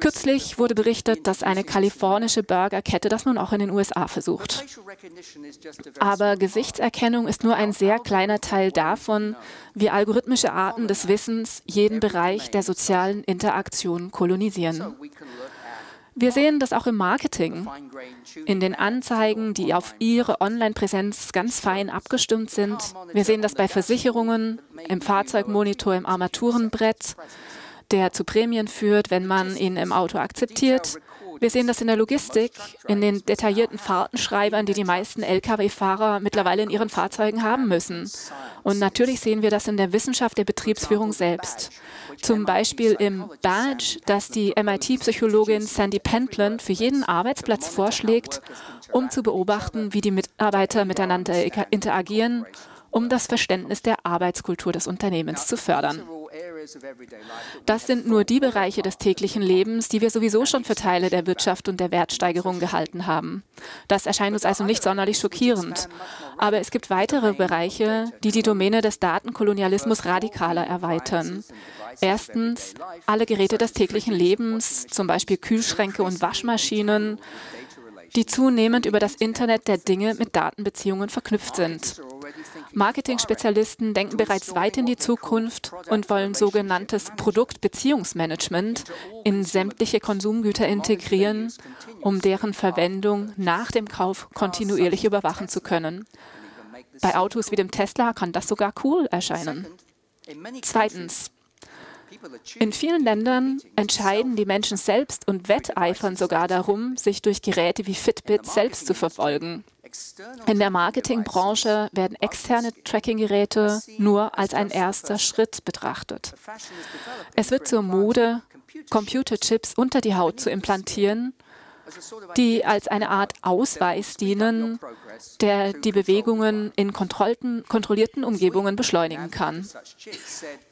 Kürzlich wurde berichtet, dass eine kalifornische Burgerkette das nun auch in den USA versucht. Aber Gesichtserkennung ist nur ein sehr kleiner Teil davon, wie algorithmische Arten des Wissens jeden Bereich der sozialen Interaktion kolonisieren. Wir sehen das auch im Marketing, in den Anzeigen, die auf ihre Online-Präsenz ganz fein abgestimmt sind. Wir sehen das bei Versicherungen, im Fahrzeugmonitor, im Armaturenbrett, der zu Prämien führt, wenn man ihn im Auto akzeptiert. Wir sehen das in der Logistik, in den detaillierten Fahrtenschreibern, die die meisten Lkw-Fahrer mittlerweile in ihren Fahrzeugen haben müssen. Und natürlich sehen wir das in der Wissenschaft der Betriebsführung selbst. Zum Beispiel im Badge, das die MIT-Psychologin Sandy Pentland für jeden Arbeitsplatz vorschlägt, um zu beobachten, wie die Mitarbeiter miteinander interagieren, um das Verständnis der Arbeitskultur des Unternehmens zu fördern. Das sind nur die Bereiche des täglichen Lebens, die wir sowieso schon für Teile der Wirtschaft und der Wertsteigerung gehalten haben. Das erscheint uns also nicht sonderlich schockierend. Aber es gibt weitere Bereiche, die die Domäne des Datenkolonialismus radikaler erweitern. Erstens alle Geräte des täglichen Lebens, zum Beispiel Kühlschränke und Waschmaschinen, die zunehmend über das Internet der Dinge mit Datenbeziehungen verknüpft sind. Marketing-Spezialisten denken bereits weit in die Zukunft und wollen sogenanntes Produktbeziehungsmanagement in sämtliche Konsumgüter integrieren, um deren Verwendung nach dem Kauf kontinuierlich überwachen zu können. Bei Autos wie dem Tesla kann das sogar cool erscheinen. Zweitens, in vielen Ländern entscheiden die Menschen selbst und wetteifern sogar darum, sich durch Geräte wie Fitbit selbst zu verfolgen. In der Marketingbranche werden externe Tracking-Geräte nur als ein erster Schritt betrachtet. Es wird zur Mode, Computerchips unter die Haut zu implantieren die als eine Art Ausweis dienen, der die Bewegungen in kontrollierten Umgebungen beschleunigen kann.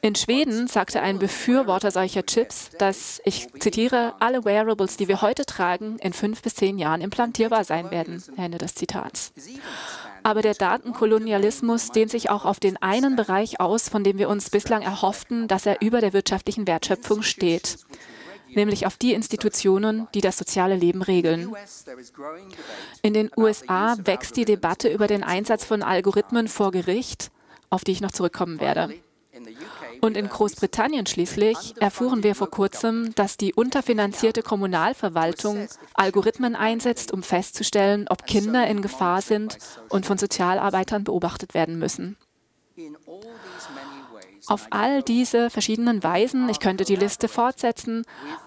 In Schweden sagte ein Befürworter solcher Chips, dass, ich zitiere, alle Wearables, die wir heute tragen, in fünf bis zehn Jahren implantierbar sein werden. Ende des Zitats. Aber der Datenkolonialismus dehnt sich auch auf den einen Bereich aus, von dem wir uns bislang erhofften, dass er über der wirtschaftlichen Wertschöpfung steht nämlich auf die Institutionen, die das soziale Leben regeln. In den USA wächst die Debatte über den Einsatz von Algorithmen vor Gericht, auf die ich noch zurückkommen werde. Und in Großbritannien schließlich erfuhren wir vor kurzem, dass die unterfinanzierte Kommunalverwaltung Algorithmen einsetzt, um festzustellen, ob Kinder in Gefahr sind und von Sozialarbeitern beobachtet werden müssen. Auf all diese verschiedenen Weisen, ich könnte die Liste fortsetzen,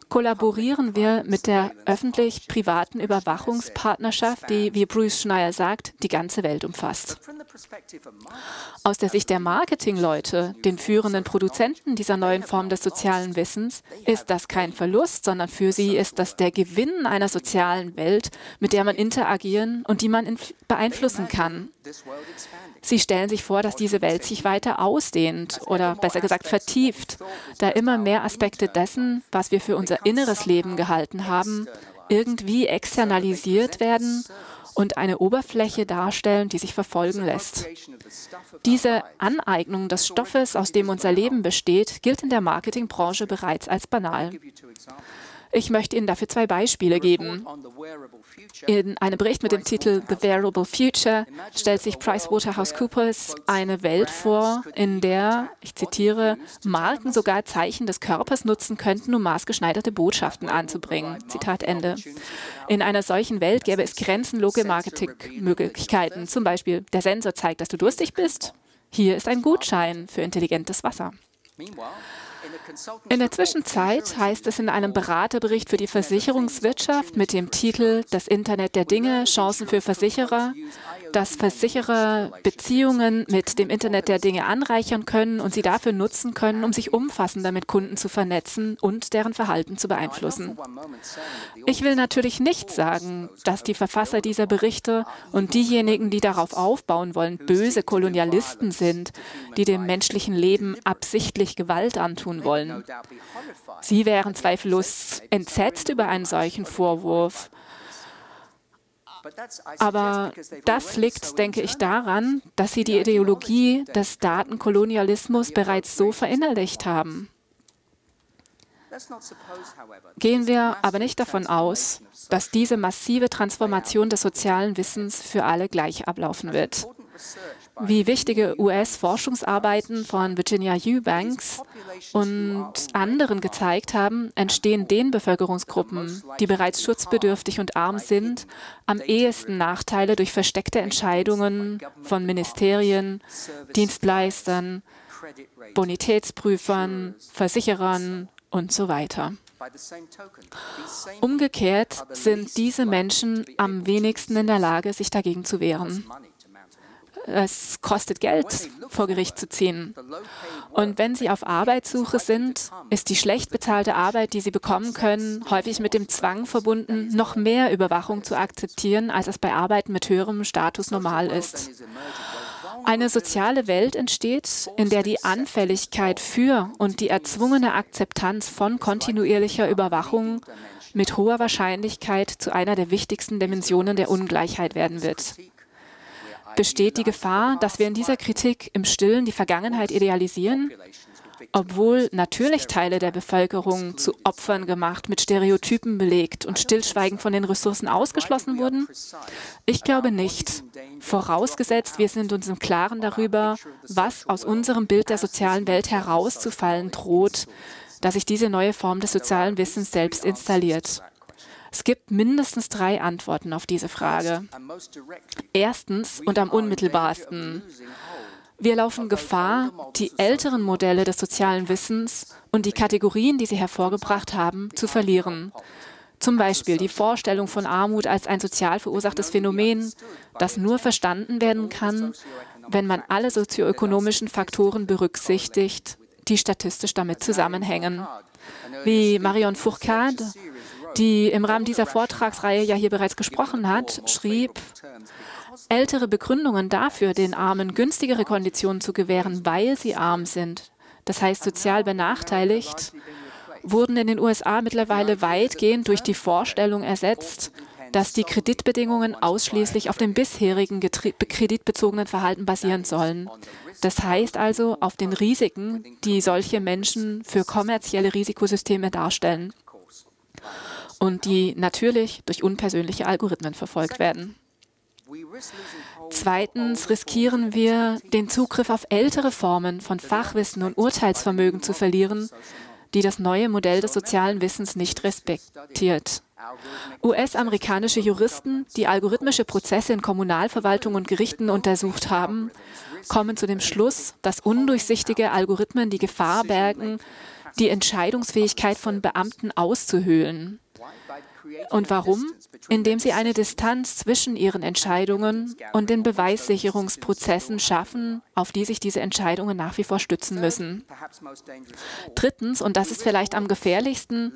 kollaborieren wir mit der öffentlich-privaten Überwachungspartnerschaft, die, wie Bruce Schneier sagt, die ganze Welt umfasst. Aus der Sicht der Marketingleute, den führenden Produzenten dieser neuen Form des sozialen Wissens, ist das kein Verlust, sondern für sie ist das der Gewinn einer sozialen Welt, mit der man interagieren und die man beeinflussen kann. Sie stellen sich vor, dass diese Welt sich weiter ausdehnt oder besser gesagt vertieft, da immer mehr Aspekte dessen, was wir für unser inneres Leben gehalten haben, irgendwie externalisiert werden und eine Oberfläche darstellen, die sich verfolgen lässt. Diese Aneignung des Stoffes, aus dem unser Leben besteht, gilt in der Marketingbranche bereits als banal. Ich möchte Ihnen dafür zwei Beispiele geben. In einem Bericht mit dem Titel The Wearable Future stellt sich PricewaterhouseCoopers eine Welt vor, in der, ich zitiere, Marken sogar Zeichen des Körpers nutzen könnten, um maßgeschneiderte Botschaften anzubringen. Zitat Ende. In einer solchen Welt gäbe es grenzenlose Marketingmöglichkeiten. Zum Beispiel, der Sensor zeigt, dass du durstig bist. Hier ist ein Gutschein für intelligentes Wasser. In der Zwischenzeit heißt es in einem Beraterbericht für die Versicherungswirtschaft mit dem Titel Das Internet der Dinge, Chancen für Versicherer, dass Versicherer Beziehungen mit dem Internet der Dinge anreichern können und sie dafür nutzen können, um sich umfassender mit Kunden zu vernetzen und deren Verhalten zu beeinflussen. Ich will natürlich nicht sagen, dass die Verfasser dieser Berichte und diejenigen, die darauf aufbauen wollen, böse Kolonialisten sind, die dem menschlichen Leben absichtlich Gewalt antun wollen. Sie wären zweifellos entsetzt über einen solchen Vorwurf. Aber das liegt, denke ich, daran, dass sie die Ideologie des Datenkolonialismus bereits so verinnerlicht haben. Gehen wir aber nicht davon aus, dass diese massive Transformation des sozialen Wissens für alle gleich ablaufen wird. Wie wichtige US-Forschungsarbeiten von Virginia Eubanks und anderen gezeigt haben, entstehen den Bevölkerungsgruppen, die bereits schutzbedürftig und arm sind, am ehesten Nachteile durch versteckte Entscheidungen von Ministerien, Dienstleistern, Bonitätsprüfern, Versicherern und so weiter. Umgekehrt sind diese Menschen am wenigsten in der Lage, sich dagegen zu wehren es kostet Geld, vor Gericht zu ziehen. Und wenn sie auf Arbeitssuche sind, ist die schlecht bezahlte Arbeit, die sie bekommen können, häufig mit dem Zwang verbunden, noch mehr Überwachung zu akzeptieren, als es bei Arbeiten mit höherem Status normal ist. Eine soziale Welt entsteht, in der die Anfälligkeit für und die erzwungene Akzeptanz von kontinuierlicher Überwachung mit hoher Wahrscheinlichkeit zu einer der wichtigsten Dimensionen der Ungleichheit werden wird. Besteht die Gefahr, dass wir in dieser Kritik im Stillen die Vergangenheit idealisieren obwohl natürlich Teile der Bevölkerung zu Opfern gemacht, mit Stereotypen belegt und stillschweigend von den Ressourcen ausgeschlossen wurden? Ich glaube nicht. Vorausgesetzt, wir sind uns im Klaren darüber, was aus unserem Bild der sozialen Welt herauszufallen droht, dass sich diese neue Form des sozialen Wissens selbst installiert. Es gibt mindestens drei Antworten auf diese Frage. Erstens und am unmittelbarsten. Wir laufen Gefahr, die älteren Modelle des sozialen Wissens und die Kategorien, die sie hervorgebracht haben, zu verlieren. Zum Beispiel die Vorstellung von Armut als ein sozial verursachtes Phänomen, das nur verstanden werden kann, wenn man alle sozioökonomischen Faktoren berücksichtigt, die statistisch damit zusammenhängen. Wie Marion Fourcade, die im Rahmen dieser Vortragsreihe ja hier bereits gesprochen hat, schrieb, ältere Begründungen dafür, den Armen günstigere Konditionen zu gewähren, weil sie arm sind, das heißt sozial benachteiligt, wurden in den USA mittlerweile weitgehend durch die Vorstellung ersetzt, dass die Kreditbedingungen ausschließlich auf dem bisherigen kreditbezogenen Verhalten basieren sollen. Das heißt also auf den Risiken, die solche Menschen für kommerzielle Risikosysteme darstellen und die natürlich durch unpersönliche Algorithmen verfolgt werden. Zweitens riskieren wir, den Zugriff auf ältere Formen von Fachwissen und Urteilsvermögen zu verlieren, die das neue Modell des sozialen Wissens nicht respektiert. US-amerikanische Juristen, die algorithmische Prozesse in Kommunalverwaltung und Gerichten untersucht haben, kommen zu dem Schluss, dass undurchsichtige Algorithmen die Gefahr bergen, die Entscheidungsfähigkeit von Beamten auszuhöhlen. Und warum? Indem sie eine Distanz zwischen ihren Entscheidungen und den Beweissicherungsprozessen schaffen, auf die sich diese Entscheidungen nach wie vor stützen müssen. Drittens, und das ist vielleicht am gefährlichsten,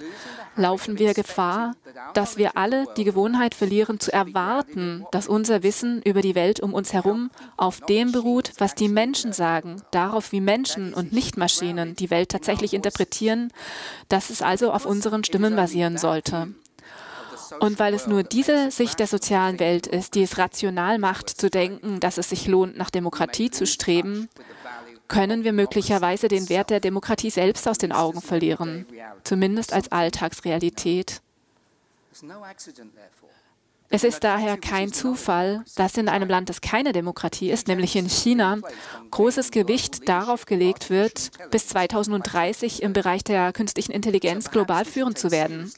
laufen wir Gefahr, dass wir alle die Gewohnheit verlieren zu erwarten, dass unser Wissen über die Welt um uns herum auf dem beruht, was die Menschen sagen, darauf, wie Menschen und nicht Maschinen die Welt tatsächlich interpretieren, dass es also auf unseren Stimmen basieren sollte. Und weil es nur diese Sicht der sozialen Welt ist, die es rational macht, zu denken, dass es sich lohnt, nach Demokratie zu streben, können wir möglicherweise den Wert der Demokratie selbst aus den Augen verlieren, zumindest als Alltagsrealität. Es ist daher kein Zufall, dass in einem Land, das keine Demokratie ist, nämlich in China, großes Gewicht darauf gelegt wird, bis 2030 im Bereich der künstlichen Intelligenz global führend zu werden.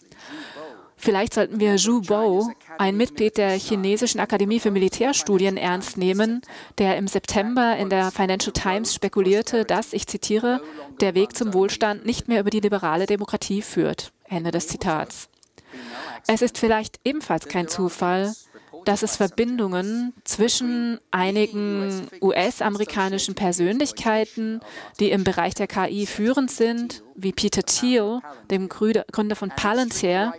Vielleicht sollten wir Zhu Bo, ein Mitglied der Chinesischen Akademie für Militärstudien, ernst nehmen, der im September in der Financial Times spekulierte, dass, ich zitiere, der Weg zum Wohlstand nicht mehr über die liberale Demokratie führt. Ende des Zitats. Es ist vielleicht ebenfalls kein Zufall, dass es Verbindungen zwischen einigen US-amerikanischen Persönlichkeiten, die im Bereich der KI führend sind, wie Peter Thiel, dem Gründer von Palantir,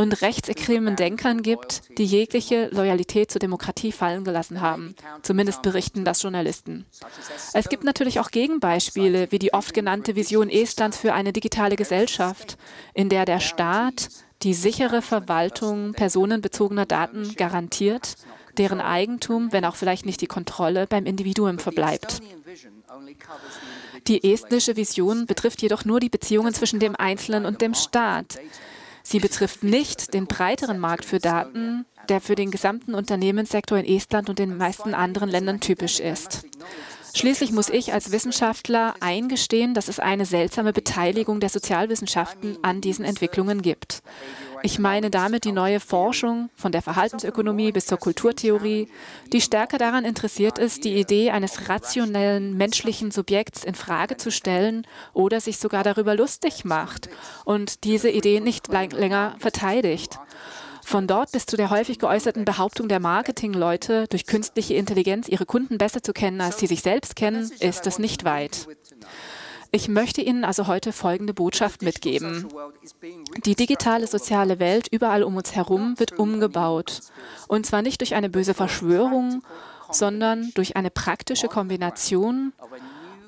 und rechtsextremen Denkern gibt, die jegliche Loyalität zur Demokratie fallen gelassen haben. Zumindest berichten das Journalisten. Es gibt natürlich auch Gegenbeispiele, wie die oft genannte Vision Estlands für eine digitale Gesellschaft, in der der Staat die sichere Verwaltung personenbezogener Daten garantiert, deren Eigentum, wenn auch vielleicht nicht die Kontrolle, beim Individuum verbleibt. Die estnische Vision betrifft jedoch nur die Beziehungen zwischen dem Einzelnen und dem Staat. Sie betrifft nicht den breiteren Markt für Daten, der für den gesamten Unternehmenssektor in Estland und den meisten anderen Ländern typisch ist. Schließlich muss ich als Wissenschaftler eingestehen, dass es eine seltsame Beteiligung der Sozialwissenschaften an diesen Entwicklungen gibt. Ich meine damit die neue Forschung von der Verhaltensökonomie bis zur Kulturtheorie, die stärker daran interessiert ist, die Idee eines rationellen menschlichen Subjekts in Frage zu stellen oder sich sogar darüber lustig macht und diese Idee nicht länger verteidigt. Von dort bis zu der häufig geäußerten Behauptung der Marketingleute, durch künstliche Intelligenz ihre Kunden besser zu kennen, als sie sich selbst kennen, ist es nicht weit. Ich möchte Ihnen also heute folgende Botschaft mitgeben. Die digitale soziale Welt überall um uns herum wird umgebaut. Und zwar nicht durch eine böse Verschwörung sondern durch eine praktische Kombination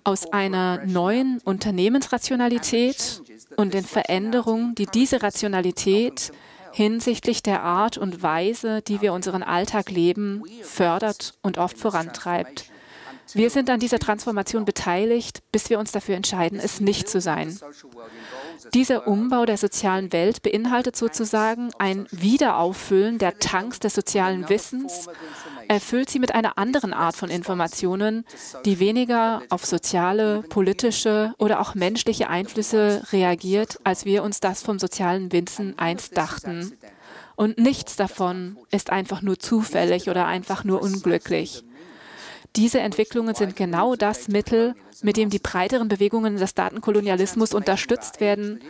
aus einer neuen Unternehmensrationalität und den Veränderungen, die diese Rationalität hinsichtlich der Art und Weise, die wir unseren Alltag leben, fördert und oft vorantreibt. Wir sind an dieser Transformation beteiligt, bis wir uns dafür entscheiden, es nicht zu sein. Dieser Umbau der sozialen Welt beinhaltet sozusagen ein Wiederauffüllen der Tanks des sozialen Wissens, erfüllt sie mit einer anderen Art von Informationen, die weniger auf soziale, politische oder auch menschliche Einflüsse reagiert, als wir uns das vom sozialen Wissen einst dachten. Und nichts davon ist einfach nur zufällig oder einfach nur unglücklich. Diese Entwicklungen sind genau das Mittel, mit dem die breiteren Bewegungen des Datenkolonialismus unterstützt werden.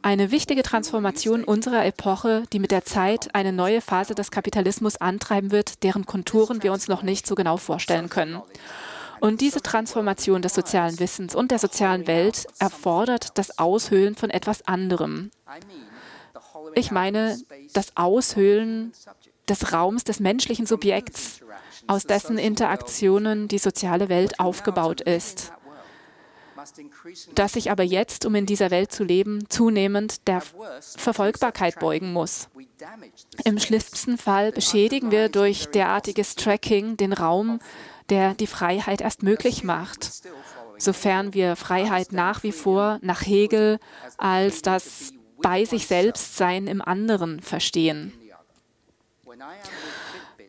Eine wichtige Transformation unserer Epoche, die mit der Zeit eine neue Phase des Kapitalismus antreiben wird, deren Konturen wir uns noch nicht so genau vorstellen können. Und diese Transformation des sozialen Wissens und der sozialen Welt erfordert das Aushöhlen von etwas anderem. Ich meine das Aushöhlen des Raums des menschlichen Subjekts, aus dessen Interaktionen die soziale Welt aufgebaut ist, das sich aber jetzt, um in dieser Welt zu leben, zunehmend der Verfolgbarkeit beugen muss. Im schlimmsten Fall beschädigen wir durch derartiges Tracking den Raum, der die Freiheit erst möglich macht, sofern wir Freiheit nach wie vor nach Hegel als das bei sich selbst Sein im anderen verstehen.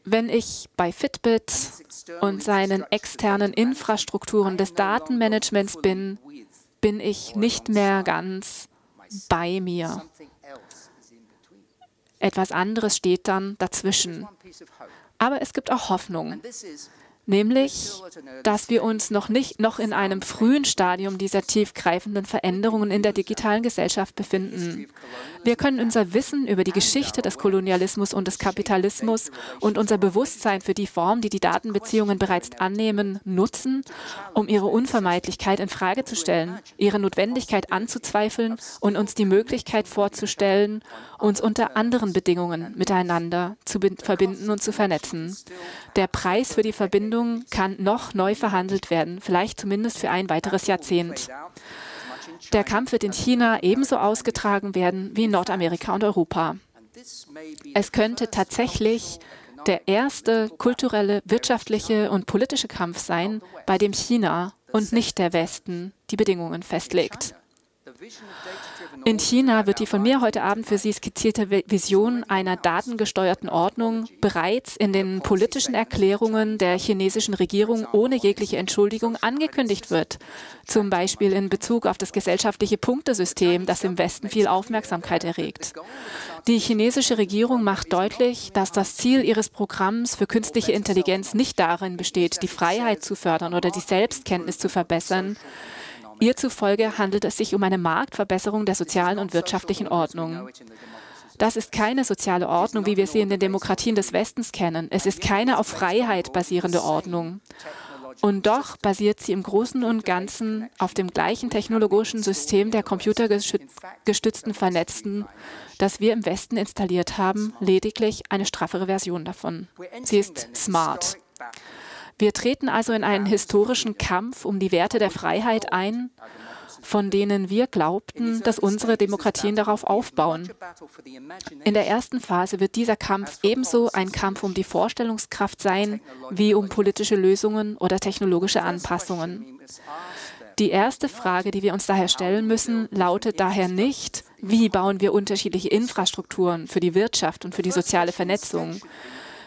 Wenn ich bei Fitbit und seinen externen Infrastrukturen des Datenmanagements bin, bin ich nicht mehr ganz bei mir. Etwas anderes steht dann dazwischen. Aber es gibt auch Hoffnung nämlich, dass wir uns noch nicht noch in einem frühen Stadium dieser tiefgreifenden Veränderungen in der digitalen Gesellschaft befinden. Wir können unser Wissen über die Geschichte des Kolonialismus und des Kapitalismus und unser Bewusstsein für die Form, die die Datenbeziehungen bereits annehmen, nutzen, um ihre Unvermeidlichkeit in Frage zu stellen, ihre Notwendigkeit anzuzweifeln und uns die Möglichkeit vorzustellen, uns unter anderen Bedingungen miteinander zu verbinden und zu vernetzen. Der Preis für die Verbindung kann noch neu verhandelt werden, vielleicht zumindest für ein weiteres Jahrzehnt. Der Kampf wird in China ebenso ausgetragen werden wie in Nordamerika und Europa. Es könnte tatsächlich der erste kulturelle, wirtschaftliche und politische Kampf sein, bei dem China und nicht der Westen die Bedingungen festlegt. In China wird die von mir heute Abend für Sie skizzierte Vision einer datengesteuerten Ordnung bereits in den politischen Erklärungen der chinesischen Regierung ohne jegliche Entschuldigung angekündigt wird. Zum Beispiel in Bezug auf das gesellschaftliche Punktesystem, das im Westen viel Aufmerksamkeit erregt. Die chinesische Regierung macht deutlich, dass das Ziel ihres Programms für künstliche Intelligenz nicht darin besteht, die Freiheit zu fördern oder die Selbstkenntnis zu verbessern, Ihr zufolge handelt es sich um eine Marktverbesserung der sozialen und wirtschaftlichen Ordnung. Das ist keine soziale Ordnung, wie wir sie in den Demokratien des Westens kennen. Es ist keine auf Freiheit basierende Ordnung. Und doch basiert sie im Großen und Ganzen auf dem gleichen technologischen System der computergestützten Vernetzten, das wir im Westen installiert haben, lediglich eine straffere Version davon. Sie ist smart. Wir treten also in einen historischen Kampf um die Werte der Freiheit ein, von denen wir glaubten, dass unsere Demokratien darauf aufbauen. In der ersten Phase wird dieser Kampf ebenso ein Kampf um die Vorstellungskraft sein, wie um politische Lösungen oder technologische Anpassungen. Die erste Frage, die wir uns daher stellen müssen, lautet daher nicht, wie bauen wir unterschiedliche Infrastrukturen für die Wirtschaft und für die soziale Vernetzung.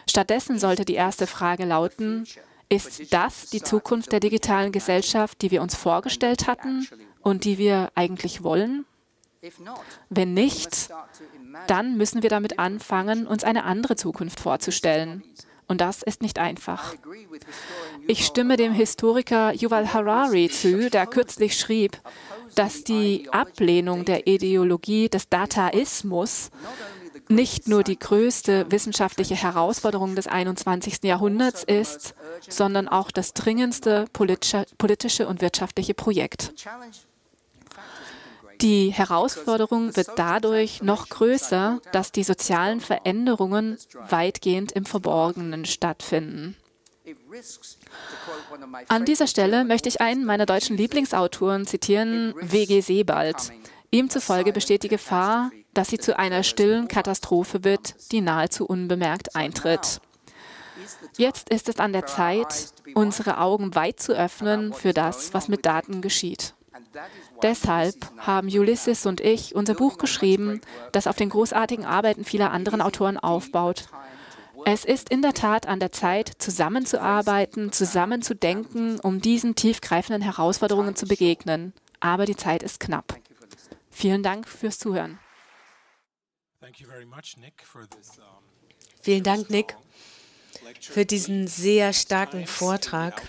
Stattdessen sollte die erste Frage lauten, ist das die Zukunft der digitalen Gesellschaft, die wir uns vorgestellt hatten und die wir eigentlich wollen? Wenn nicht, dann müssen wir damit anfangen, uns eine andere Zukunft vorzustellen. Und das ist nicht einfach. Ich stimme dem Historiker Yuval Harari zu, der kürzlich schrieb, dass die Ablehnung der Ideologie des Dataismus nicht nur die größte wissenschaftliche Herausforderung des 21. Jahrhunderts ist, sondern auch das dringendste politische und wirtschaftliche Projekt. Die Herausforderung wird dadurch noch größer, dass die sozialen Veränderungen weitgehend im Verborgenen stattfinden. An dieser Stelle möchte ich einen meiner deutschen Lieblingsautoren zitieren, W.G. Sebald. Ihm zufolge besteht die Gefahr, dass sie zu einer stillen Katastrophe wird, die nahezu unbemerkt eintritt. Jetzt ist es an der Zeit, unsere Augen weit zu öffnen für das, was mit Daten geschieht. Deshalb haben Ulysses und ich unser Buch geschrieben, das auf den großartigen Arbeiten vieler anderen Autoren aufbaut. Es ist in der Tat an der Zeit, zusammenzuarbeiten, zusammenzudenken, um diesen tiefgreifenden Herausforderungen zu begegnen. Aber die Zeit ist knapp. Vielen Dank fürs Zuhören. Vielen Dank, Nick, für diesen sehr starken Vortrag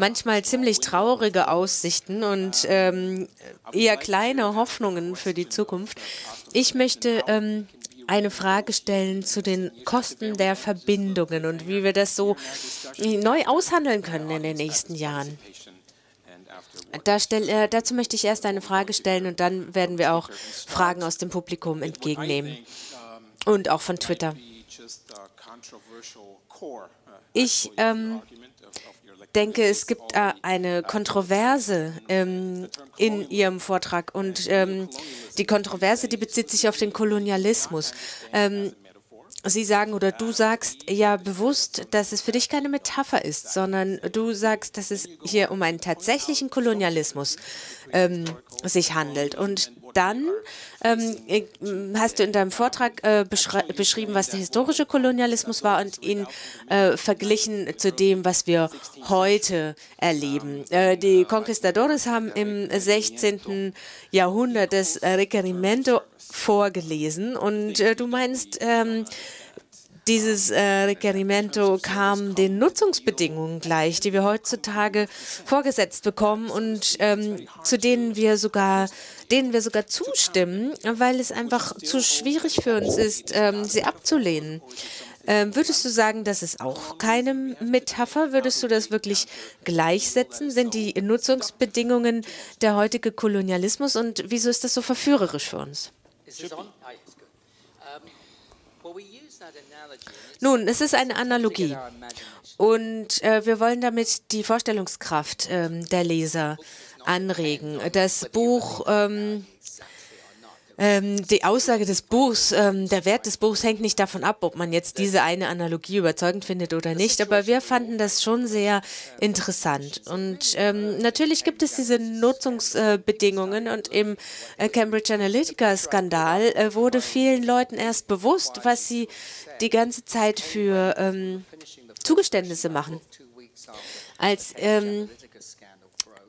manchmal ziemlich traurige Aussichten und ähm, eher kleine Hoffnungen für die Zukunft. Ich möchte ähm, eine Frage stellen zu den Kosten der Verbindungen und wie wir das so neu aushandeln können in den nächsten Jahren. Da stell, äh, dazu möchte ich erst eine Frage stellen und dann werden wir auch Fragen aus dem Publikum entgegennehmen und auch von Twitter. Ich ähm, denke, es gibt äh, eine Kontroverse ähm, in Ihrem Vortrag und ähm, die Kontroverse, die bezieht sich auf den Kolonialismus. Ähm, Sie sagen oder du sagst ja bewusst, dass es für dich keine Metapher ist, sondern du sagst, dass es hier um einen tatsächlichen Kolonialismus ähm, sich handelt. Und dann ähm, äh, hast du in deinem Vortrag äh, beschrieben, was der historische Kolonialismus war und ihn äh, verglichen zu dem, was wir heute erleben. Äh, die Conquistadores haben im 16. Jahrhundert das Requerimento vorgelesen und äh, du meinst, ähm, dieses äh, Requerimento kam den Nutzungsbedingungen gleich, die wir heutzutage vorgesetzt bekommen und ähm, zu denen wir sogar denen wir sogar zustimmen, weil es einfach zu schwierig für uns ist, ähm, sie abzulehnen. Ähm, würdest du sagen, das ist auch keine Metapher? Würdest du das wirklich gleichsetzen? Sind die Nutzungsbedingungen der heutige Kolonialismus und wieso ist das so verführerisch für uns? Nun, es ist eine Analogie. Und äh, wir wollen damit die Vorstellungskraft ähm, der Leser anregen. Das Buch, ähm, ähm, die Aussage des Buchs, ähm, der Wert des Buchs hängt nicht davon ab, ob man jetzt diese eine Analogie überzeugend findet oder nicht, aber wir fanden das schon sehr interessant. Und ähm, natürlich gibt es diese Nutzungsbedingungen äh, und im äh, Cambridge Analytica-Skandal äh, wurde vielen Leuten erst bewusst, was sie die ganze Zeit für ähm, Zugeständnisse machen. Als ähm,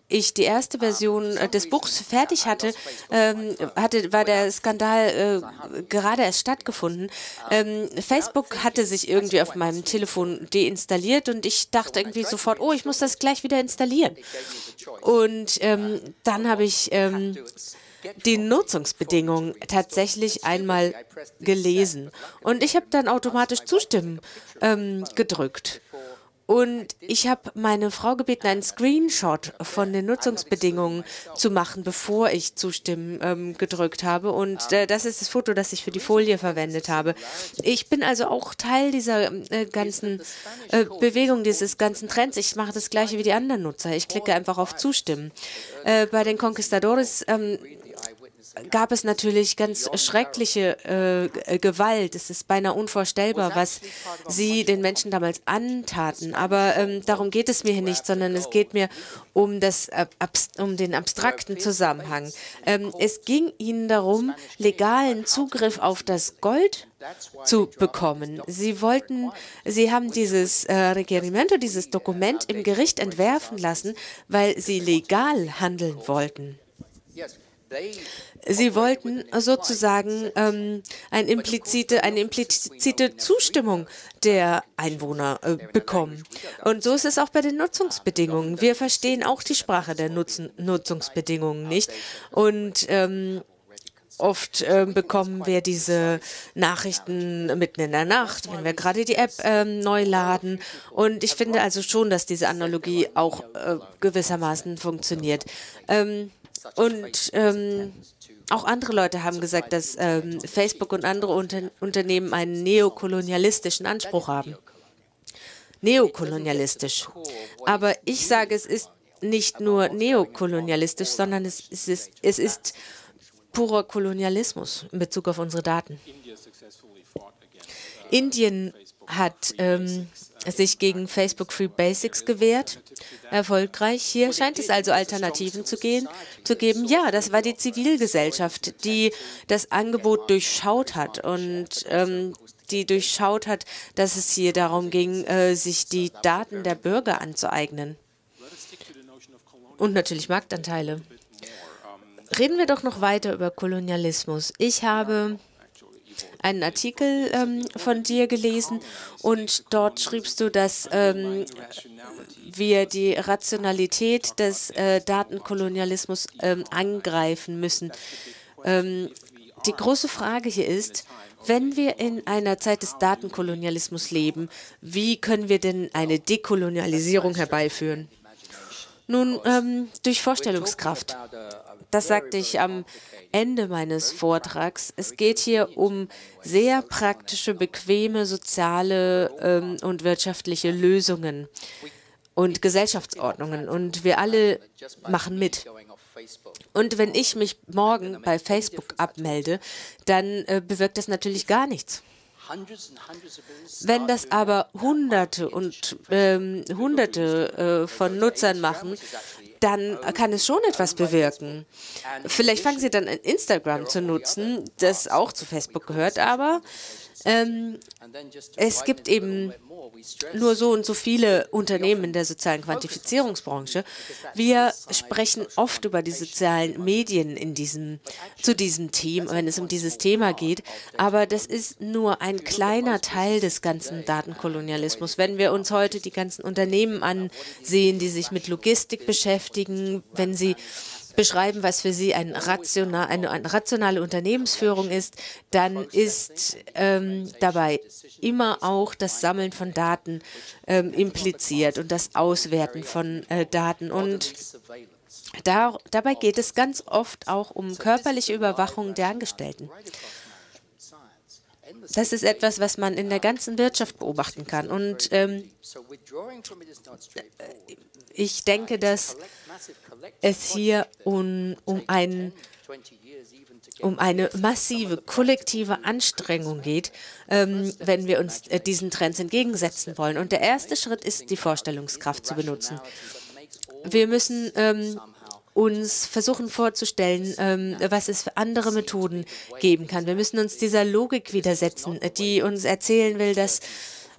ich die erste Version äh, des Buchs fertig hatte, ähm, hatte war der Skandal äh, gerade erst stattgefunden. Ähm, Facebook hatte sich irgendwie auf meinem Telefon deinstalliert und ich dachte irgendwie sofort, oh, ich muss das gleich wieder installieren. Und ähm, dann habe ich ähm, die Nutzungsbedingungen tatsächlich einmal gelesen. Und ich habe dann automatisch Zustimmen ähm, gedrückt. Und ich habe meine Frau gebeten, einen Screenshot von den Nutzungsbedingungen zu machen, bevor ich Zustimmen ähm, gedrückt habe. Und äh, das ist das Foto, das ich für die Folie verwendet habe. Ich bin also auch Teil dieser äh, ganzen äh, Bewegung, dieses ganzen Trends. Ich mache das gleiche wie die anderen Nutzer. Ich klicke einfach auf Zustimmen. Äh, bei den Conquistadores ähm, gab es natürlich ganz schreckliche äh, Gewalt. Es ist beinahe unvorstellbar, was sie den Menschen damals antaten. Aber ähm, darum geht es mir hier nicht, sondern es geht mir um, das, äh, um den abstrakten Zusammenhang. Ähm, es ging ihnen darum, legalen Zugriff auf das Gold zu bekommen. Sie wollten, sie haben dieses äh, Requerimento, dieses Dokument im Gericht entwerfen lassen, weil sie legal handeln wollten. Sie wollten sozusagen ähm, ein implizite, eine implizite Zustimmung der Einwohner äh, bekommen. Und so ist es auch bei den Nutzungsbedingungen. Wir verstehen auch die Sprache der Nutzen, Nutzungsbedingungen nicht. Und ähm, Oft äh, bekommen wir diese Nachrichten mitten in der Nacht, wenn wir gerade die App äh, neu laden. Und ich finde also schon, dass diese Analogie auch äh, gewissermaßen funktioniert. Ähm, und ähm, auch andere Leute haben gesagt, dass ähm, Facebook und andere Unter Unternehmen einen neokolonialistischen Anspruch haben. neokolonialistisch. Aber ich sage, es ist nicht nur neokolonialistisch, sondern es, es, ist, es ist purer Kolonialismus in Bezug auf unsere Daten. Indien hat ähm, sich gegen Facebook Free Basics gewehrt, erfolgreich. Hier scheint es also Alternativen zu, gehen, zu geben. Ja, das war die Zivilgesellschaft, die das Angebot durchschaut hat und ähm, die durchschaut hat, dass es hier darum ging, äh, sich die Daten der Bürger anzueignen. Und natürlich Marktanteile. Reden wir doch noch weiter über Kolonialismus. Ich habe einen Artikel ähm, von dir gelesen und dort schriebst du, dass ähm, wir die Rationalität des äh, Datenkolonialismus ähm, angreifen müssen. Ähm, die große Frage hier ist, wenn wir in einer Zeit des Datenkolonialismus leben, wie können wir denn eine Dekolonialisierung herbeiführen? Nun, ähm, durch Vorstellungskraft. Das sagte ich am Ende meines Vortrags. Es geht hier um sehr praktische, bequeme soziale ähm, und wirtschaftliche Lösungen und Gesellschaftsordnungen. Und wir alle machen mit. Und wenn ich mich morgen bei Facebook abmelde, dann äh, bewirkt das natürlich gar nichts. Wenn das aber Hunderte und ähm, Hunderte äh, von Nutzern machen, dann kann es schon etwas bewirken. Vielleicht fangen Sie dann an, Instagram zu nutzen, das auch zu Facebook gehört, aber ähm, es gibt eben nur so und so viele Unternehmen in der sozialen Quantifizierungsbranche. Wir sprechen oft über die sozialen Medien in diesem, zu diesem Thema, wenn es um dieses Thema geht, aber das ist nur ein kleiner Teil des ganzen Datenkolonialismus. Wenn wir uns heute die ganzen Unternehmen ansehen, die sich mit Logistik beschäftigen, wenn sie beschreiben, was für Sie ein rational, eine, eine, rationale Unternehmensführung ist, dann ist ähm, dabei immer auch das Sammeln von Daten ähm, impliziert und das Auswerten von äh, Daten. Und da, dabei geht es ganz oft auch um körperliche Überwachung der Angestellten. Das ist etwas, was man in der ganzen Wirtschaft beobachten kann. Und ähm, ich denke, dass es hier um, um, ein, um eine massive kollektive Anstrengung geht, ähm, wenn wir uns äh, diesen Trends entgegensetzen wollen. Und der erste Schritt ist, die Vorstellungskraft zu benutzen. Wir müssen ähm, uns versuchen vorzustellen, ähm, was es für andere Methoden geben kann. Wir müssen uns dieser Logik widersetzen, die uns erzählen will, dass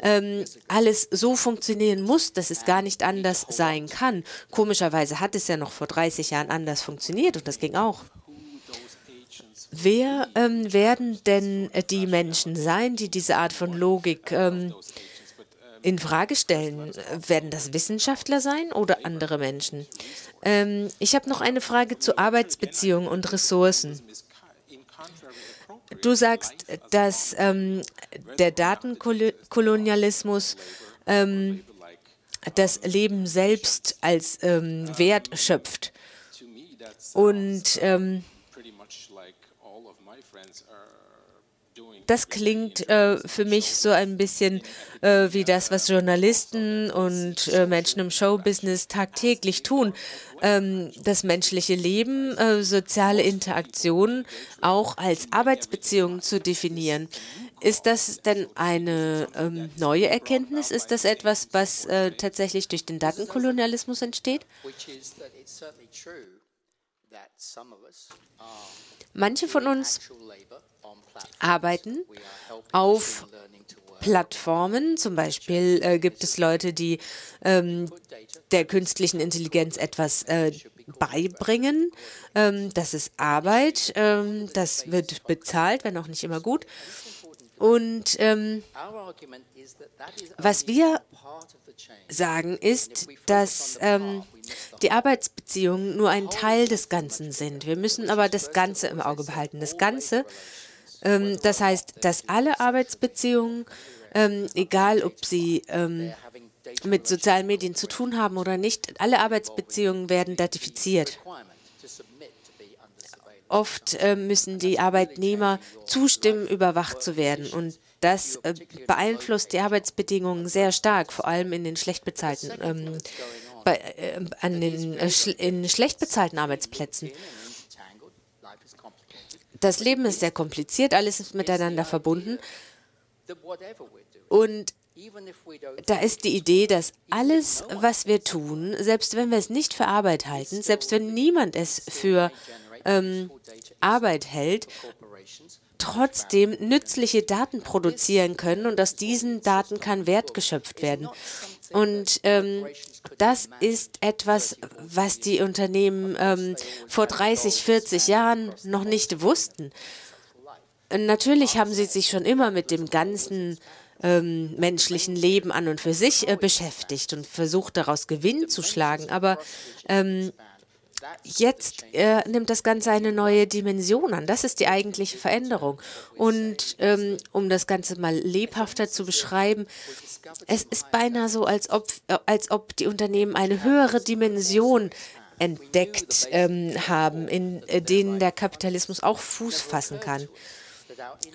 ähm, alles so funktionieren muss, dass es gar nicht anders sein kann. Komischerweise hat es ja noch vor 30 Jahren anders funktioniert und das ging auch. Wer ähm, werden denn die Menschen sein, die diese Art von Logik ähm, in Frage stellen? Werden das Wissenschaftler sein oder andere Menschen? Ähm, ich habe noch eine Frage zu Arbeitsbeziehungen und Ressourcen. Du sagst, dass ähm, der Datenkolonialismus ähm, das Leben selbst als ähm, Wert schöpft. Und ähm, das klingt äh, für mich so ein bisschen äh, wie das, was Journalisten und äh, Menschen im Showbusiness tagtäglich tun. Ähm, das menschliche Leben, äh, soziale Interaktion auch als Arbeitsbeziehung zu definieren. Ist das denn eine ähm, neue Erkenntnis? Ist das etwas, was äh, tatsächlich durch den Datenkolonialismus entsteht? Manche von uns arbeiten auf Plattformen. Zum Beispiel äh, gibt es Leute, die ähm, der künstlichen Intelligenz etwas äh, beibringen. Ähm, das ist Arbeit, ähm, das wird bezahlt, wenn auch nicht immer gut. Und ähm, was wir sagen, ist, dass ähm, die Arbeitsbeziehungen nur ein Teil des Ganzen sind. Wir müssen aber das Ganze im Auge behalten. Das Ganze ähm, das heißt, dass alle Arbeitsbeziehungen, ähm, egal ob sie ähm, mit sozialen Medien zu tun haben oder nicht, alle Arbeitsbeziehungen werden datifiziert. oft äh, müssen die Arbeitnehmer zustimmen, überwacht zu werden. Und das äh, beeinflusst die Arbeitsbedingungen sehr stark, vor allem in den schlecht bezahlten, ähm, bei, äh, an den, äh, in schlecht bezahlten Arbeitsplätzen. Das Leben ist sehr kompliziert, alles ist miteinander verbunden. Und da ist die Idee, dass alles, was wir tun, selbst wenn wir es nicht für Arbeit halten, selbst wenn niemand es für ähm, Arbeit hält, trotzdem nützliche Daten produzieren können und aus diesen Daten kann Wert geschöpft werden. Und ähm, das ist etwas, was die Unternehmen ähm, vor 30, 40 Jahren noch nicht wussten. Natürlich haben sie sich schon immer mit dem ganzen ähm, menschlichen Leben an und für sich äh, beschäftigt und versucht daraus Gewinn zu schlagen. Aber ähm, Jetzt äh, nimmt das Ganze eine neue Dimension an. Das ist die eigentliche Veränderung. Und ähm, um das Ganze mal lebhafter zu beschreiben, es ist beinahe so, als ob, äh, als ob die Unternehmen eine höhere Dimension entdeckt ähm, haben, in äh, denen der Kapitalismus auch Fuß fassen kann.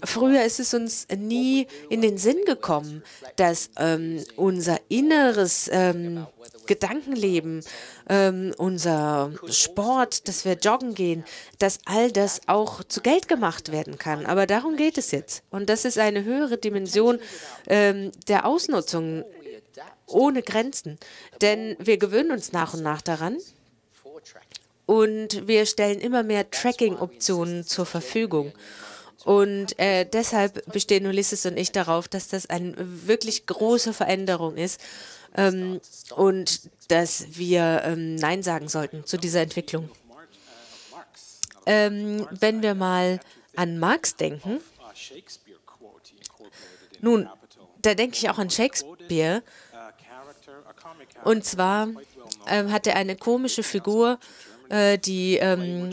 Früher ist es uns nie in den Sinn gekommen, dass ähm, unser inneres ähm, Gedankenleben, ähm, unser Sport, dass wir joggen gehen, dass all das auch zu Geld gemacht werden kann. Aber darum geht es jetzt. Und das ist eine höhere Dimension ähm, der Ausnutzung ohne Grenzen. Denn wir gewöhnen uns nach und nach daran. Und wir stellen immer mehr Tracking-Optionen zur Verfügung. Und äh, deshalb bestehen Ulysses und ich darauf, dass das eine wirklich große Veränderung ist ähm, und dass wir ähm, Nein sagen sollten zu dieser Entwicklung. Ähm, wenn wir mal an Marx denken, nun, da denke ich auch an Shakespeare. Und zwar ähm, hat er eine komische Figur, äh, die ähm,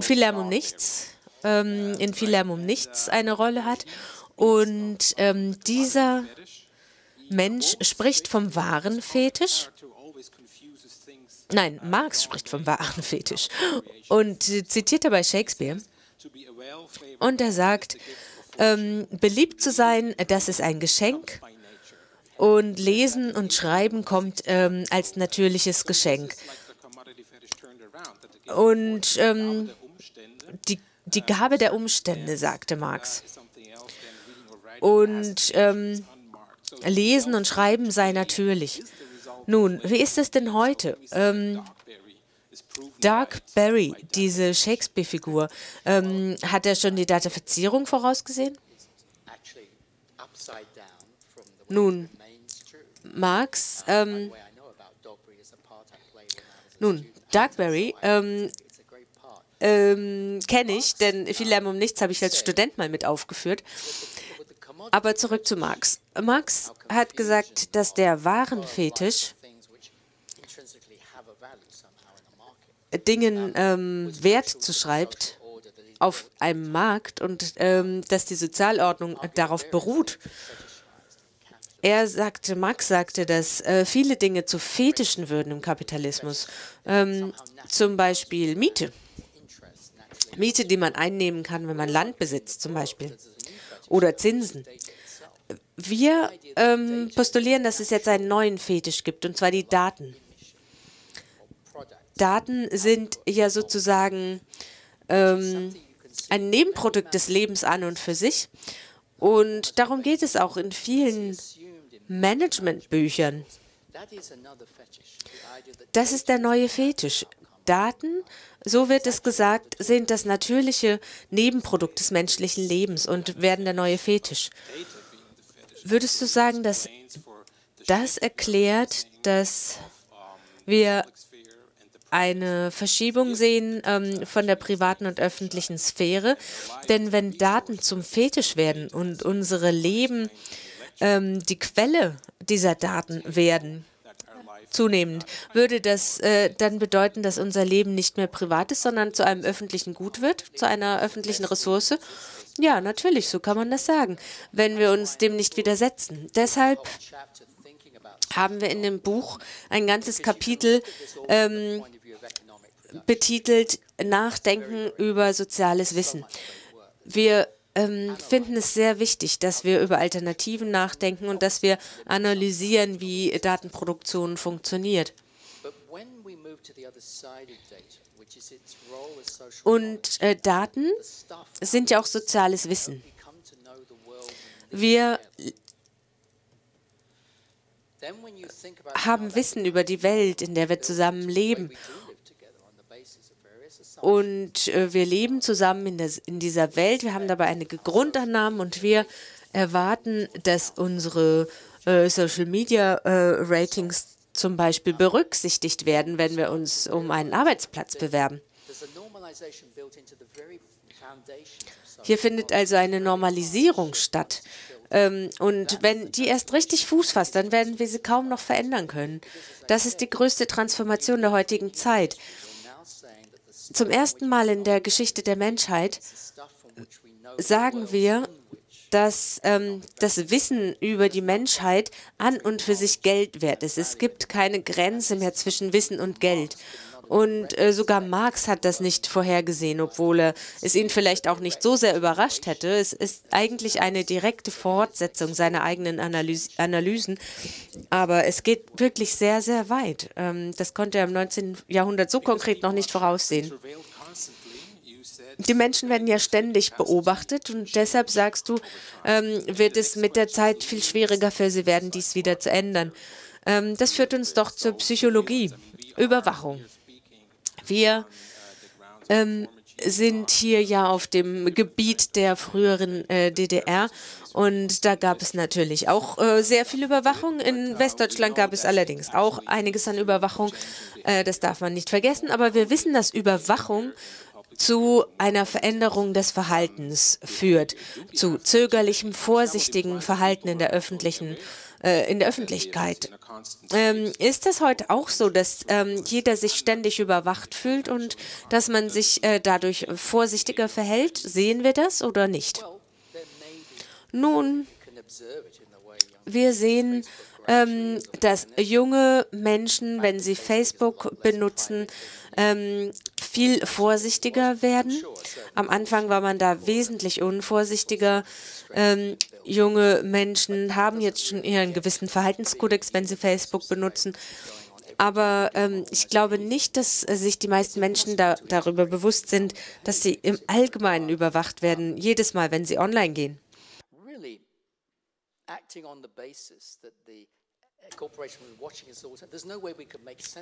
viel Lärm um nichts ähm, in Lärm um nichts eine Rolle hat. Und ähm, dieser Mensch spricht vom wahren Fetisch. Nein, Marx spricht vom wahren Fetisch und zitiert dabei Shakespeare. Und er sagt, ähm, beliebt zu sein, das ist ein Geschenk. Und Lesen und Schreiben kommt ähm, als natürliches Geschenk. Und ähm, die die Gabe der Umstände, sagte Marx. Und ähm, Lesen und Schreiben sei natürlich. Nun, wie ist es denn heute? Ähm, Dark Barry, diese Shakespeare-Figur, ähm, hat er schon die Datafizierung vorausgesehen? Nun, Marx, ähm, nun, Darkberry ähm, ähm, kenne ich, denn viel Lärm um nichts habe ich als Student mal mit aufgeführt. Aber zurück zu Marx. Marx hat gesagt, dass der Warenfetisch Dingen ähm, Wert zuschreibt auf einem Markt und ähm, dass die Sozialordnung darauf beruht. Er sagte, Marx sagte, dass äh, viele Dinge zu Fetischen würden im Kapitalismus, ähm, zum Beispiel Miete. Miete, die man einnehmen kann, wenn man Land besitzt zum Beispiel. Oder Zinsen. Wir ähm, postulieren, dass es jetzt einen neuen Fetisch gibt, und zwar die Daten. Daten sind ja sozusagen ähm, ein Nebenprodukt des Lebens an und für sich. Und darum geht es auch in vielen Managementbüchern. Das ist der neue Fetisch. Daten so wird es gesagt, sind das natürliche Nebenprodukt des menschlichen Lebens und werden der neue Fetisch. Würdest du sagen, dass das erklärt, dass wir eine Verschiebung sehen ähm, von der privaten und öffentlichen Sphäre? Denn wenn Daten zum Fetisch werden und unsere Leben ähm, die Quelle dieser Daten werden, zunehmend. Würde das äh, dann bedeuten, dass unser Leben nicht mehr privat ist, sondern zu einem öffentlichen Gut wird, zu einer öffentlichen Ressource? Ja, natürlich, so kann man das sagen, wenn wir uns dem nicht widersetzen. Deshalb haben wir in dem Buch ein ganzes Kapitel ähm, betitelt nachdenken über soziales Wissen. Wir ähm, finden es sehr wichtig, dass wir über Alternativen nachdenken und dass wir analysieren, wie Datenproduktion funktioniert. Und äh, Daten sind ja auch soziales Wissen. Wir haben Wissen über die Welt, in der wir zusammen leben. Und äh, wir leben zusammen in, der, in dieser Welt. Wir haben dabei einige Grundannahmen und wir erwarten, dass unsere äh, Social Media äh, Ratings zum Beispiel berücksichtigt werden, wenn wir uns um einen Arbeitsplatz bewerben. Hier findet also eine Normalisierung statt. Ähm, und wenn die erst richtig Fuß fasst, dann werden wir sie kaum noch verändern können. Das ist die größte Transformation der heutigen Zeit. Zum ersten Mal in der Geschichte der Menschheit sagen wir, dass ähm, das Wissen über die Menschheit an und für sich Geld wert ist. Es gibt keine Grenze mehr zwischen Wissen und Geld. Und äh, sogar Marx hat das nicht vorhergesehen, obwohl er es ihn vielleicht auch nicht so sehr überrascht hätte. Es ist eigentlich eine direkte Fortsetzung seiner eigenen Analyse, Analysen, aber es geht wirklich sehr, sehr weit. Ähm, das konnte er im 19. Jahrhundert so konkret noch nicht voraussehen. Die Menschen werden ja ständig beobachtet und deshalb sagst du, ähm, wird es mit der Zeit viel schwieriger für sie werden, dies wieder zu ändern. Ähm, das führt uns doch zur Psychologie, Überwachung. Wir ähm, sind hier ja auf dem Gebiet der früheren äh, DDR und da gab es natürlich auch äh, sehr viel Überwachung. In Westdeutschland gab es allerdings auch einiges an Überwachung. Äh, das darf man nicht vergessen. Aber wir wissen, dass Überwachung zu einer Veränderung des Verhaltens führt, zu zögerlichem, vorsichtigen Verhalten in der öffentlichen äh, in der Öffentlichkeit. Ähm, ist das heute auch so, dass ähm, jeder sich ständig überwacht fühlt und dass man sich äh, dadurch vorsichtiger verhält? Sehen wir das oder nicht? Nun, wir sehen, ähm, dass junge Menschen, wenn sie Facebook benutzen, ähm, viel vorsichtiger werden. Am Anfang war man da wesentlich unvorsichtiger. Ähm, junge Menschen haben jetzt schon einen gewissen Verhaltenskodex, wenn sie Facebook benutzen. Aber ähm, ich glaube nicht, dass sich die meisten Menschen da, darüber bewusst sind, dass sie im Allgemeinen überwacht werden, jedes Mal, wenn sie online gehen.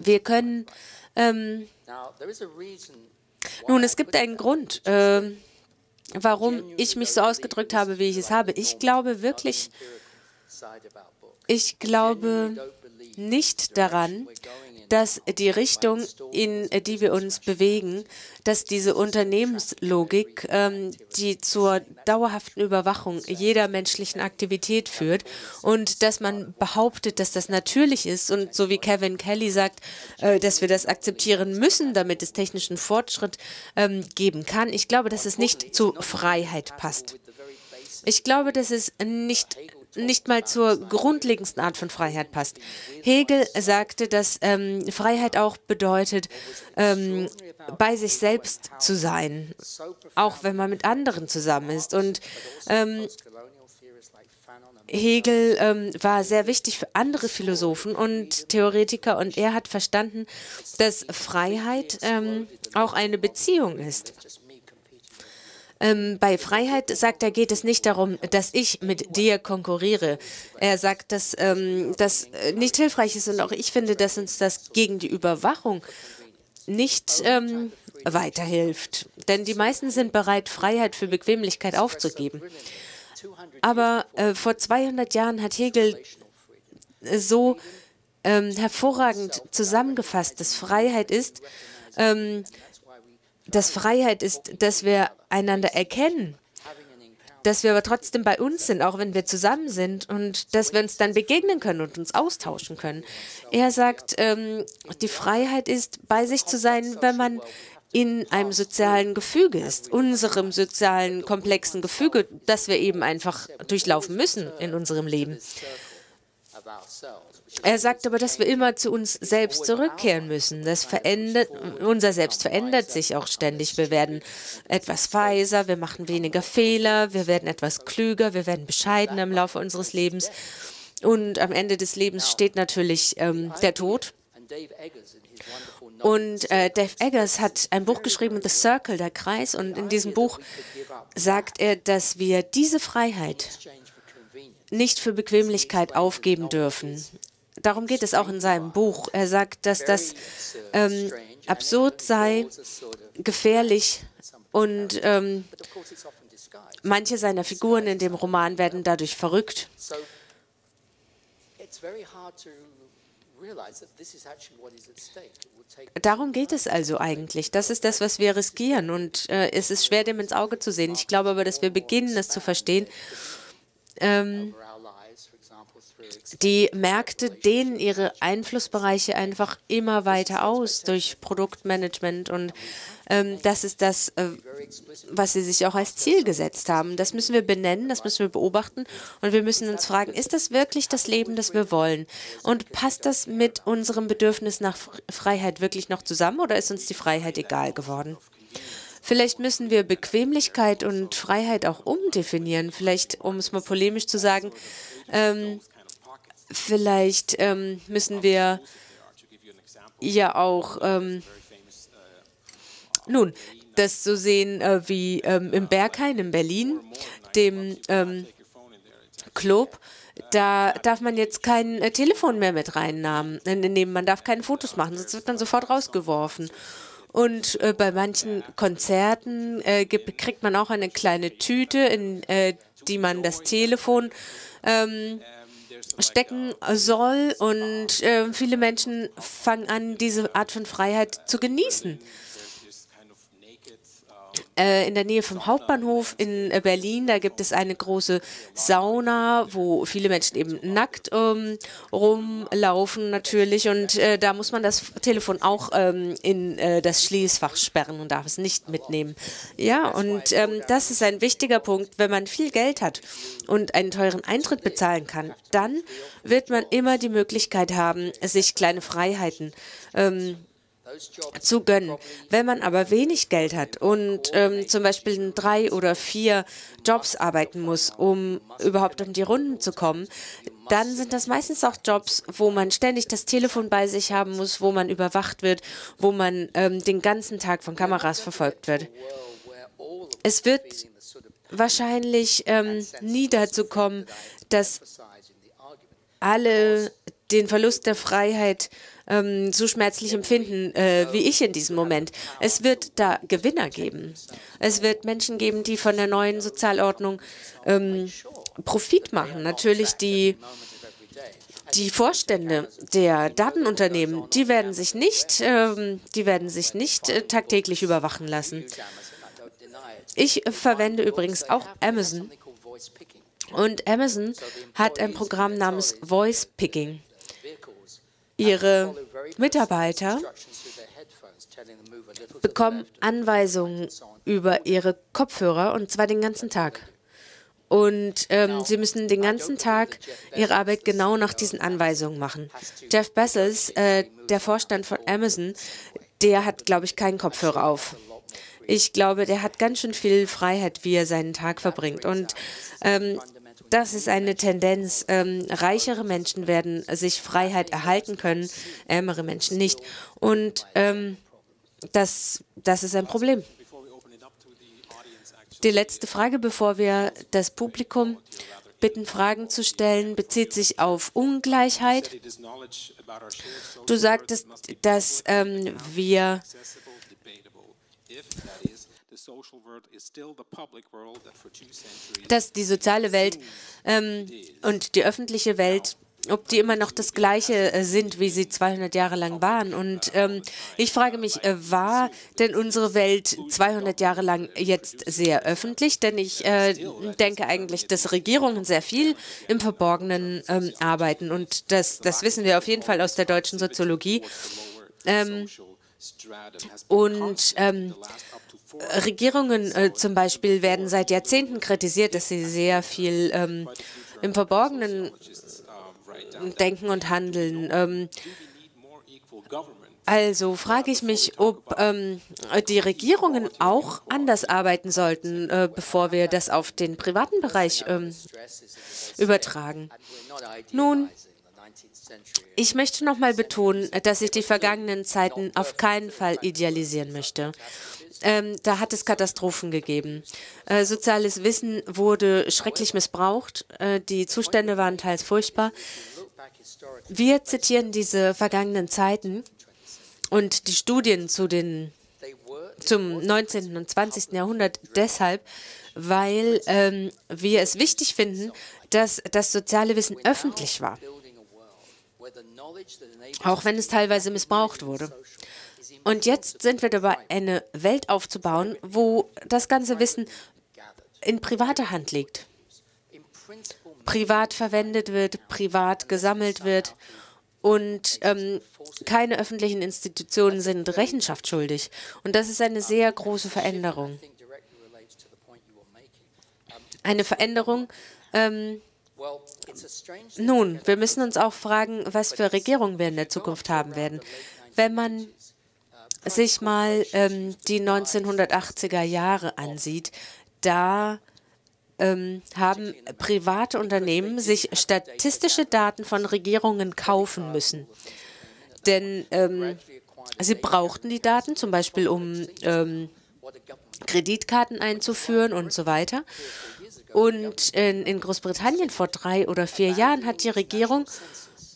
Wir können. Ähm, nun, es gibt einen Grund, äh, warum ich mich so ausgedrückt habe, wie ich es habe. Ich glaube wirklich, ich glaube nicht daran, dass die Richtung, in die wir uns bewegen, dass diese Unternehmenslogik, ähm, die zur dauerhaften Überwachung jeder menschlichen Aktivität führt und dass man behauptet, dass das natürlich ist und so wie Kevin Kelly sagt, äh, dass wir das akzeptieren müssen, damit es technischen Fortschritt ähm, geben kann. Ich glaube, dass es nicht zu Freiheit passt. Ich glaube, dass es nicht nicht mal zur grundlegendsten Art von Freiheit passt. Hegel sagte, dass ähm, Freiheit auch bedeutet, ähm, bei sich selbst zu sein, auch wenn man mit anderen zusammen ist. Und ähm, Hegel ähm, war sehr wichtig für andere Philosophen und Theoretiker und er hat verstanden, dass Freiheit ähm, auch eine Beziehung ist. Ähm, bei Freiheit, sagt er, geht es nicht darum, dass ich mit dir konkurriere. Er sagt, dass ähm, das äh, nicht hilfreich ist und auch ich finde, dass uns das gegen die Überwachung nicht ähm, weiterhilft. Denn die meisten sind bereit, Freiheit für Bequemlichkeit aufzugeben. Aber äh, vor 200 Jahren hat Hegel so ähm, hervorragend zusammengefasst, dass Freiheit ist, ähm, dass Freiheit ist, dass wir einander erkennen, dass wir aber trotzdem bei uns sind, auch wenn wir zusammen sind und dass wir uns dann begegnen können und uns austauschen können. Er sagt, ähm, die Freiheit ist, bei sich zu sein, wenn man in einem sozialen Gefüge ist, unserem sozialen komplexen Gefüge, das wir eben einfach durchlaufen müssen in unserem Leben. Er sagt aber, dass wir immer zu uns selbst zurückkehren müssen. Das verändert, unser Selbst verändert sich auch ständig. Wir werden etwas weiser, wir machen weniger Fehler, wir werden etwas klüger, wir werden bescheidener im Laufe unseres Lebens. Und am Ende des Lebens steht natürlich ähm, der Tod. Und äh, Dave Eggers hat ein Buch geschrieben, The Circle, der Kreis. Und in diesem Buch sagt er, dass wir diese Freiheit nicht für Bequemlichkeit aufgeben dürfen. Darum geht es auch in seinem Buch. Er sagt, dass das ähm, absurd sei, gefährlich und ähm, manche seiner Figuren in dem Roman werden dadurch verrückt. Darum geht es also eigentlich. Das ist das, was wir riskieren. Und äh, es ist schwer, dem ins Auge zu sehen. Ich glaube aber, dass wir beginnen, es zu verstehen ähm, die Märkte dehnen ihre Einflussbereiche einfach immer weiter aus durch Produktmanagement und ähm, das ist das, äh, was sie sich auch als Ziel gesetzt haben. Das müssen wir benennen, das müssen wir beobachten und wir müssen uns fragen, ist das wirklich das Leben, das wir wollen? Und passt das mit unserem Bedürfnis nach Freiheit wirklich noch zusammen oder ist uns die Freiheit egal geworden? Vielleicht müssen wir Bequemlichkeit und Freiheit auch umdefinieren. Vielleicht, um es mal polemisch zu sagen, ähm, vielleicht ähm, müssen wir ja auch ähm, nun das so sehen äh, wie ähm, im Berghain in Berlin, dem ähm, Club. Da darf man jetzt kein äh, Telefon mehr mit reinnehmen. Man darf keine Fotos machen, sonst wird man sofort rausgeworfen. Und äh, bei manchen Konzerten äh, gibt, kriegt man auch eine kleine Tüte, in äh, die man das Telefon ähm, stecken soll. Und äh, viele Menschen fangen an, diese Art von Freiheit zu genießen in der Nähe vom Hauptbahnhof in äh, Berlin. Da gibt es eine große Sauna, wo viele Menschen eben nackt ähm, rumlaufen natürlich. Und äh, da muss man das Telefon auch ähm, in äh, das Schließfach sperren und darf es nicht mitnehmen. Ja, und ähm, das ist ein wichtiger Punkt. Wenn man viel Geld hat und einen teuren Eintritt bezahlen kann, dann wird man immer die Möglichkeit haben, sich kleine Freiheiten ähm, zu gönnen. Wenn man aber wenig Geld hat und ähm, zum Beispiel in drei oder vier Jobs arbeiten muss, um überhaupt um die Runden zu kommen, dann sind das meistens auch Jobs, wo man ständig das Telefon bei sich haben muss, wo man überwacht wird, wo man ähm, den ganzen Tag von Kameras verfolgt wird. Es wird wahrscheinlich ähm, nie dazu kommen, dass alle den Verlust der Freiheit ähm, so schmerzlich empfinden äh, wie ich in diesem Moment. Es wird da Gewinner geben. Es wird Menschen geben, die von der neuen Sozialordnung ähm, Profit machen. Natürlich die die Vorstände der Datenunternehmen, die werden sich nicht, ähm, die werden sich nicht äh, tagtäglich überwachen lassen. Ich verwende übrigens auch Amazon. Und Amazon hat ein Programm namens Voice Picking ihre Mitarbeiter bekommen Anweisungen über ihre Kopfhörer und zwar den ganzen Tag. Und ähm, sie müssen den ganzen Tag ihre Arbeit genau nach diesen Anweisungen machen. Jeff Bezos, äh, der Vorstand von Amazon, der hat, glaube ich, keinen Kopfhörer auf. Ich glaube, der hat ganz schön viel Freiheit, wie er seinen Tag verbringt. Und ähm, das ist eine Tendenz. Ähm, reichere Menschen werden sich Freiheit erhalten können, ärmere Menschen nicht. Und ähm, das, das ist ein Problem. Die letzte Frage, bevor wir das Publikum bitten, Fragen zu stellen, bezieht sich auf Ungleichheit. Du sagtest, dass ähm, wir dass die soziale Welt ähm, und die öffentliche Welt ob die immer noch das Gleiche äh, sind, wie sie 200 Jahre lang waren. Und ähm, ich frage mich, äh, war denn unsere Welt 200 Jahre lang jetzt sehr öffentlich? Denn ich äh, denke eigentlich, dass Regierungen sehr viel im Verborgenen ähm, arbeiten. Und das, das wissen wir auf jeden Fall aus der deutschen Soziologie. Ähm, und ähm, Regierungen äh, zum Beispiel werden seit Jahrzehnten kritisiert, dass sie sehr viel ähm, im Verborgenen denken und handeln. Ähm, also frage ich mich, ob ähm, die Regierungen auch anders arbeiten sollten, äh, bevor wir das auf den privaten Bereich ähm, übertragen. Nun, ich möchte noch mal betonen, dass ich die vergangenen Zeiten auf keinen Fall idealisieren möchte. Ähm, da hat es Katastrophen gegeben. Äh, soziales Wissen wurde schrecklich missbraucht. Äh, die Zustände waren teils furchtbar. Wir zitieren diese vergangenen Zeiten und die Studien zu den, zum 19. und 20. Jahrhundert deshalb, weil ähm, wir es wichtig finden, dass das soziale Wissen öffentlich war, auch wenn es teilweise missbraucht wurde. Und jetzt sind wir dabei, eine Welt aufzubauen, wo das ganze Wissen in privater Hand liegt, privat verwendet wird, privat gesammelt wird und ähm, keine öffentlichen Institutionen sind Rechenschaft schuldig. Und das ist eine sehr große Veränderung. Eine Veränderung. Ähm, nun, wir müssen uns auch fragen, was für Regierungen wir in der Zukunft haben werden. Wenn man sich mal ähm, die 1980er Jahre ansieht, da ähm, haben private Unternehmen sich statistische Daten von Regierungen kaufen müssen. Denn ähm, sie brauchten die Daten zum Beispiel, um ähm, Kreditkarten einzuführen und so weiter. Und in, in, Großbritannien vor drei oder vier Jahren hat die Regierung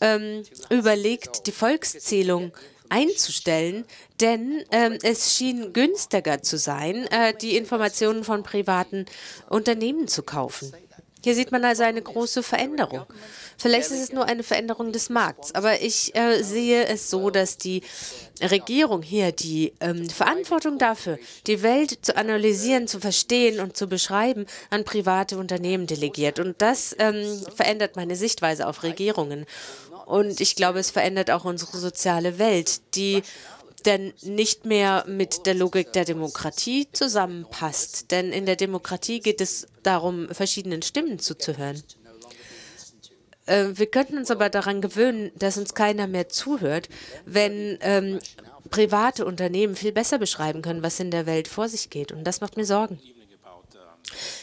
ähm, überlegt, die Volkszählung einzustellen, denn ähm, es schien günstiger zu sein, äh, die Informationen von privaten Unternehmen zu kaufen. Hier sieht man also eine große Veränderung. Vielleicht ist es nur eine Veränderung des Markts, aber ich äh, sehe es so, dass die Regierung hier die ähm, Verantwortung dafür, die Welt zu analysieren, zu verstehen und zu beschreiben, an private Unternehmen delegiert. Und das ähm, verändert meine Sichtweise auf Regierungen. Und ich glaube, es verändert auch unsere soziale Welt, die denn nicht mehr mit der Logik der Demokratie zusammenpasst. Denn in der Demokratie geht es darum, verschiedenen Stimmen zuzuhören. Äh, wir könnten uns aber daran gewöhnen, dass uns keiner mehr zuhört, wenn ähm, private Unternehmen viel besser beschreiben können, was in der Welt vor sich geht. Und das macht mir Sorgen.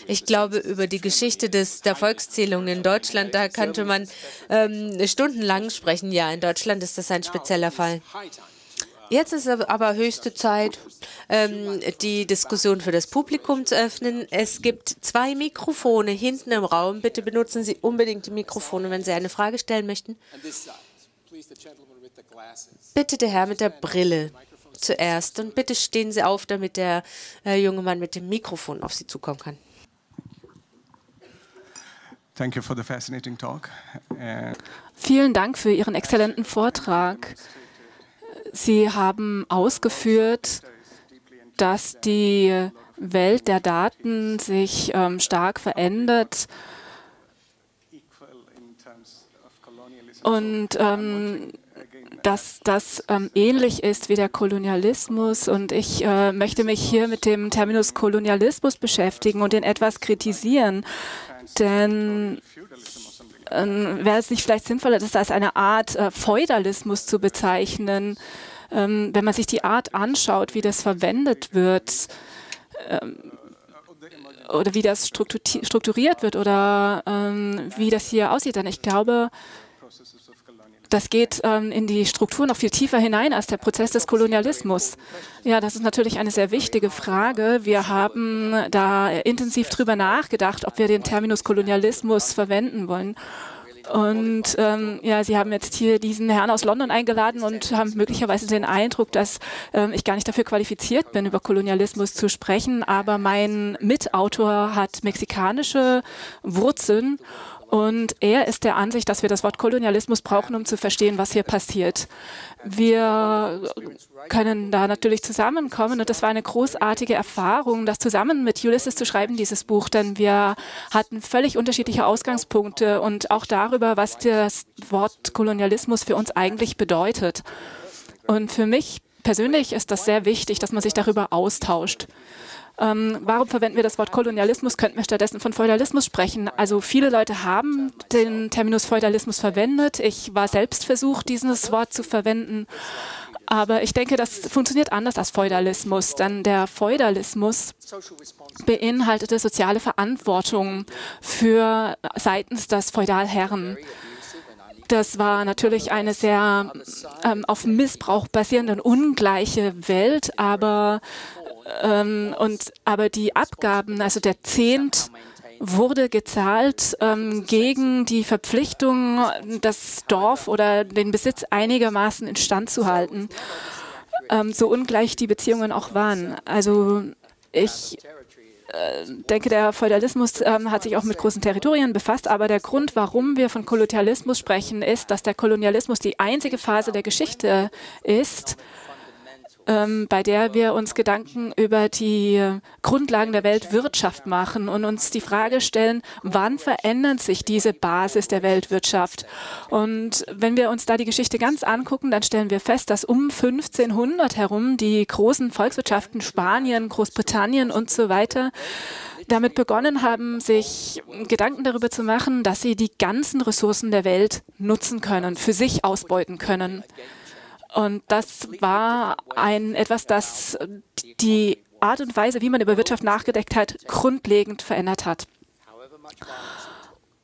Ich glaube, über die Geschichte des, der Volkszählung in Deutschland, da könnte man ähm, stundenlang sprechen. Ja, in Deutschland ist das ein spezieller Fall. Jetzt ist aber höchste Zeit, ähm, die Diskussion für das Publikum zu öffnen. Es gibt zwei Mikrofone hinten im Raum. Bitte benutzen Sie unbedingt die Mikrofone, wenn Sie eine Frage stellen möchten. Bitte der Herr mit der Brille zuerst und bitte stehen Sie auf, damit der äh, junge Mann mit dem Mikrofon auf Sie zukommen kann. Vielen Dank für Ihren exzellenten Vortrag. Sie haben ausgeführt, dass die Welt der Daten sich ähm, stark verändert und ähm, dass das ähm, ähnlich ist wie der Kolonialismus. Und ich äh, möchte mich hier mit dem Terminus Kolonialismus beschäftigen und ihn etwas kritisieren. Denn äh, wäre es nicht vielleicht sinnvoller, das als eine Art äh, Feudalismus zu bezeichnen, ähm, wenn man sich die Art anschaut, wie das verwendet wird, ähm, oder wie das strukturiert wird oder ähm, wie das hier aussieht, dann ich glaube, das geht ähm, in die Struktur noch viel tiefer hinein als der Prozess des Kolonialismus. Ja, das ist natürlich eine sehr wichtige Frage. Wir haben da intensiv drüber nachgedacht, ob wir den Terminus Kolonialismus verwenden wollen. Und ähm, ja, Sie haben jetzt hier diesen Herrn aus London eingeladen und haben möglicherweise den Eindruck, dass ähm, ich gar nicht dafür qualifiziert bin, über Kolonialismus zu sprechen. Aber mein Mitautor hat mexikanische Wurzeln und er ist der Ansicht, dass wir das Wort Kolonialismus brauchen, um zu verstehen, was hier passiert. Wir können da natürlich zusammenkommen und das war eine großartige Erfahrung, das zusammen mit Ulysses zu schreiben, dieses Buch, denn wir hatten völlig unterschiedliche Ausgangspunkte und auch darüber, was das Wort Kolonialismus für uns eigentlich bedeutet. Und für mich persönlich ist das sehr wichtig, dass man sich darüber austauscht. Ähm, warum verwenden wir das Wort Kolonialismus? Könnten wir stattdessen von Feudalismus sprechen? Also viele Leute haben den Terminus Feudalismus verwendet. Ich war selbst versucht, dieses Wort zu verwenden. Aber ich denke, das funktioniert anders als Feudalismus, denn der Feudalismus beinhaltete soziale Verantwortung für seitens des Feudalherren. Das war natürlich eine sehr ähm, auf Missbrauch basierende und ungleiche Welt, aber, ähm, und, aber die Abgaben, also der Zehnt, wurde gezahlt ähm, gegen die Verpflichtung, das Dorf oder den Besitz einigermaßen instand zu halten, ähm, so ungleich die Beziehungen auch waren. Also ich äh, denke, der Feudalismus ähm, hat sich auch mit großen Territorien befasst, aber der Grund, warum wir von Kolonialismus sprechen, ist, dass der Kolonialismus die einzige Phase der Geschichte ist, ähm, bei der wir uns Gedanken über die Grundlagen der Weltwirtschaft machen und uns die Frage stellen, wann verändert sich diese Basis der Weltwirtschaft? Und wenn wir uns da die Geschichte ganz angucken, dann stellen wir fest, dass um 1500 herum die großen Volkswirtschaften Spanien, Großbritannien und so weiter damit begonnen haben, sich Gedanken darüber zu machen, dass sie die ganzen Ressourcen der Welt nutzen können, für sich ausbeuten können. Und das war ein etwas, das die Art und Weise, wie man über Wirtschaft nachgedacht hat, grundlegend verändert hat.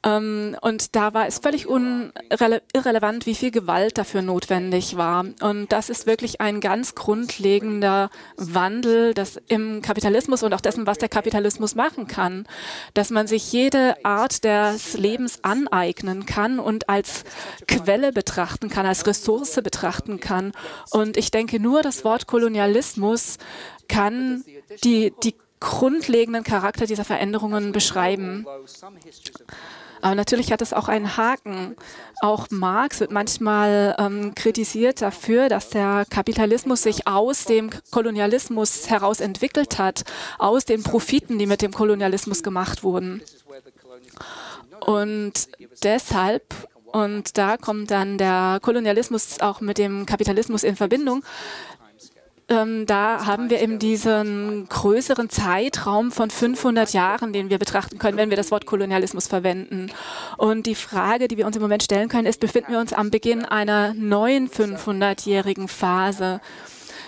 Ähm, und da war es völlig irrelevant, wie viel Gewalt dafür notwendig war. Und das ist wirklich ein ganz grundlegender Wandel das im Kapitalismus und auch dessen, was der Kapitalismus machen kann. Dass man sich jede Art des Lebens aneignen kann und als Quelle betrachten kann, als Ressource betrachten kann. Und ich denke, nur das Wort Kolonialismus kann die, die grundlegenden Charakter dieser Veränderungen beschreiben. Aber natürlich hat es auch einen Haken. Auch Marx wird manchmal ähm, kritisiert dafür, dass der Kapitalismus sich aus dem Kolonialismus heraus entwickelt hat, aus den Profiten, die mit dem Kolonialismus gemacht wurden. Und deshalb und da kommt dann der Kolonialismus auch mit dem Kapitalismus in Verbindung ähm, da haben wir eben diesen größeren Zeitraum von 500 Jahren, den wir betrachten können, wenn wir das Wort Kolonialismus verwenden. Und die Frage, die wir uns im Moment stellen können, ist, befinden wir uns am Beginn einer neuen 500-jährigen Phase?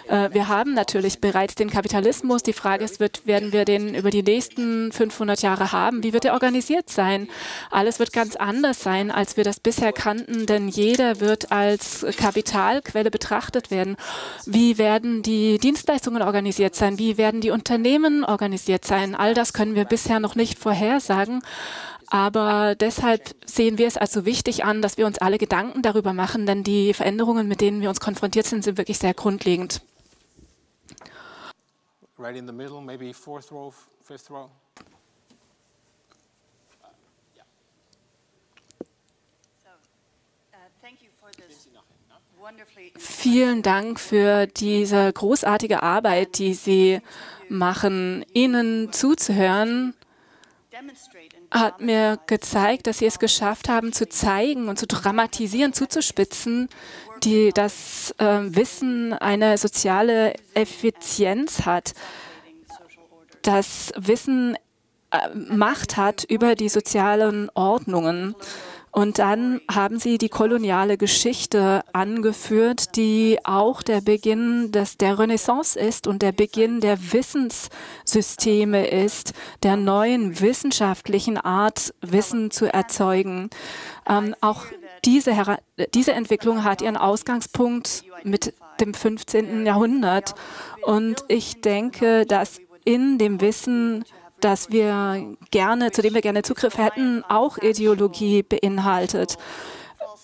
Äh, wir haben natürlich bereits den Kapitalismus. Die Frage ist, wird, werden wir den über die nächsten 500 Jahre haben? Wie wird er organisiert sein? Alles wird ganz anders sein, als wir das bisher kannten, denn jeder wird als Kapitalquelle betrachtet werden. Wie werden die Dienstleistungen organisiert sein? Wie werden die Unternehmen organisiert sein? All das können wir bisher noch nicht vorhersagen. Aber deshalb sehen wir es als so wichtig an, dass wir uns alle Gedanken darüber machen, denn die Veränderungen, mit denen wir uns konfrontiert sind, sind wirklich sehr grundlegend right in the middle, maybe fourth row, fifth row. Vielen Dank für diese großartige Arbeit, die Sie machen. Ihnen zuzuhören hat mir gezeigt, dass Sie es geschafft haben, zu zeigen und zu dramatisieren, zuzuspitzen, die das äh, Wissen eine soziale Effizienz hat, das Wissen äh, Macht hat über die sozialen Ordnungen. Und dann haben sie die koloniale Geschichte angeführt, die auch der Beginn des, der Renaissance ist und der Beginn der Wissenssysteme ist, der neuen wissenschaftlichen Art, Wissen zu erzeugen. Ähm, auch diese, diese Entwicklung hat ihren Ausgangspunkt mit dem 15. Jahrhundert. Und ich denke, dass in dem Wissen, das wir gerne, zu dem wir gerne Zugriff hätten, auch Ideologie beinhaltet.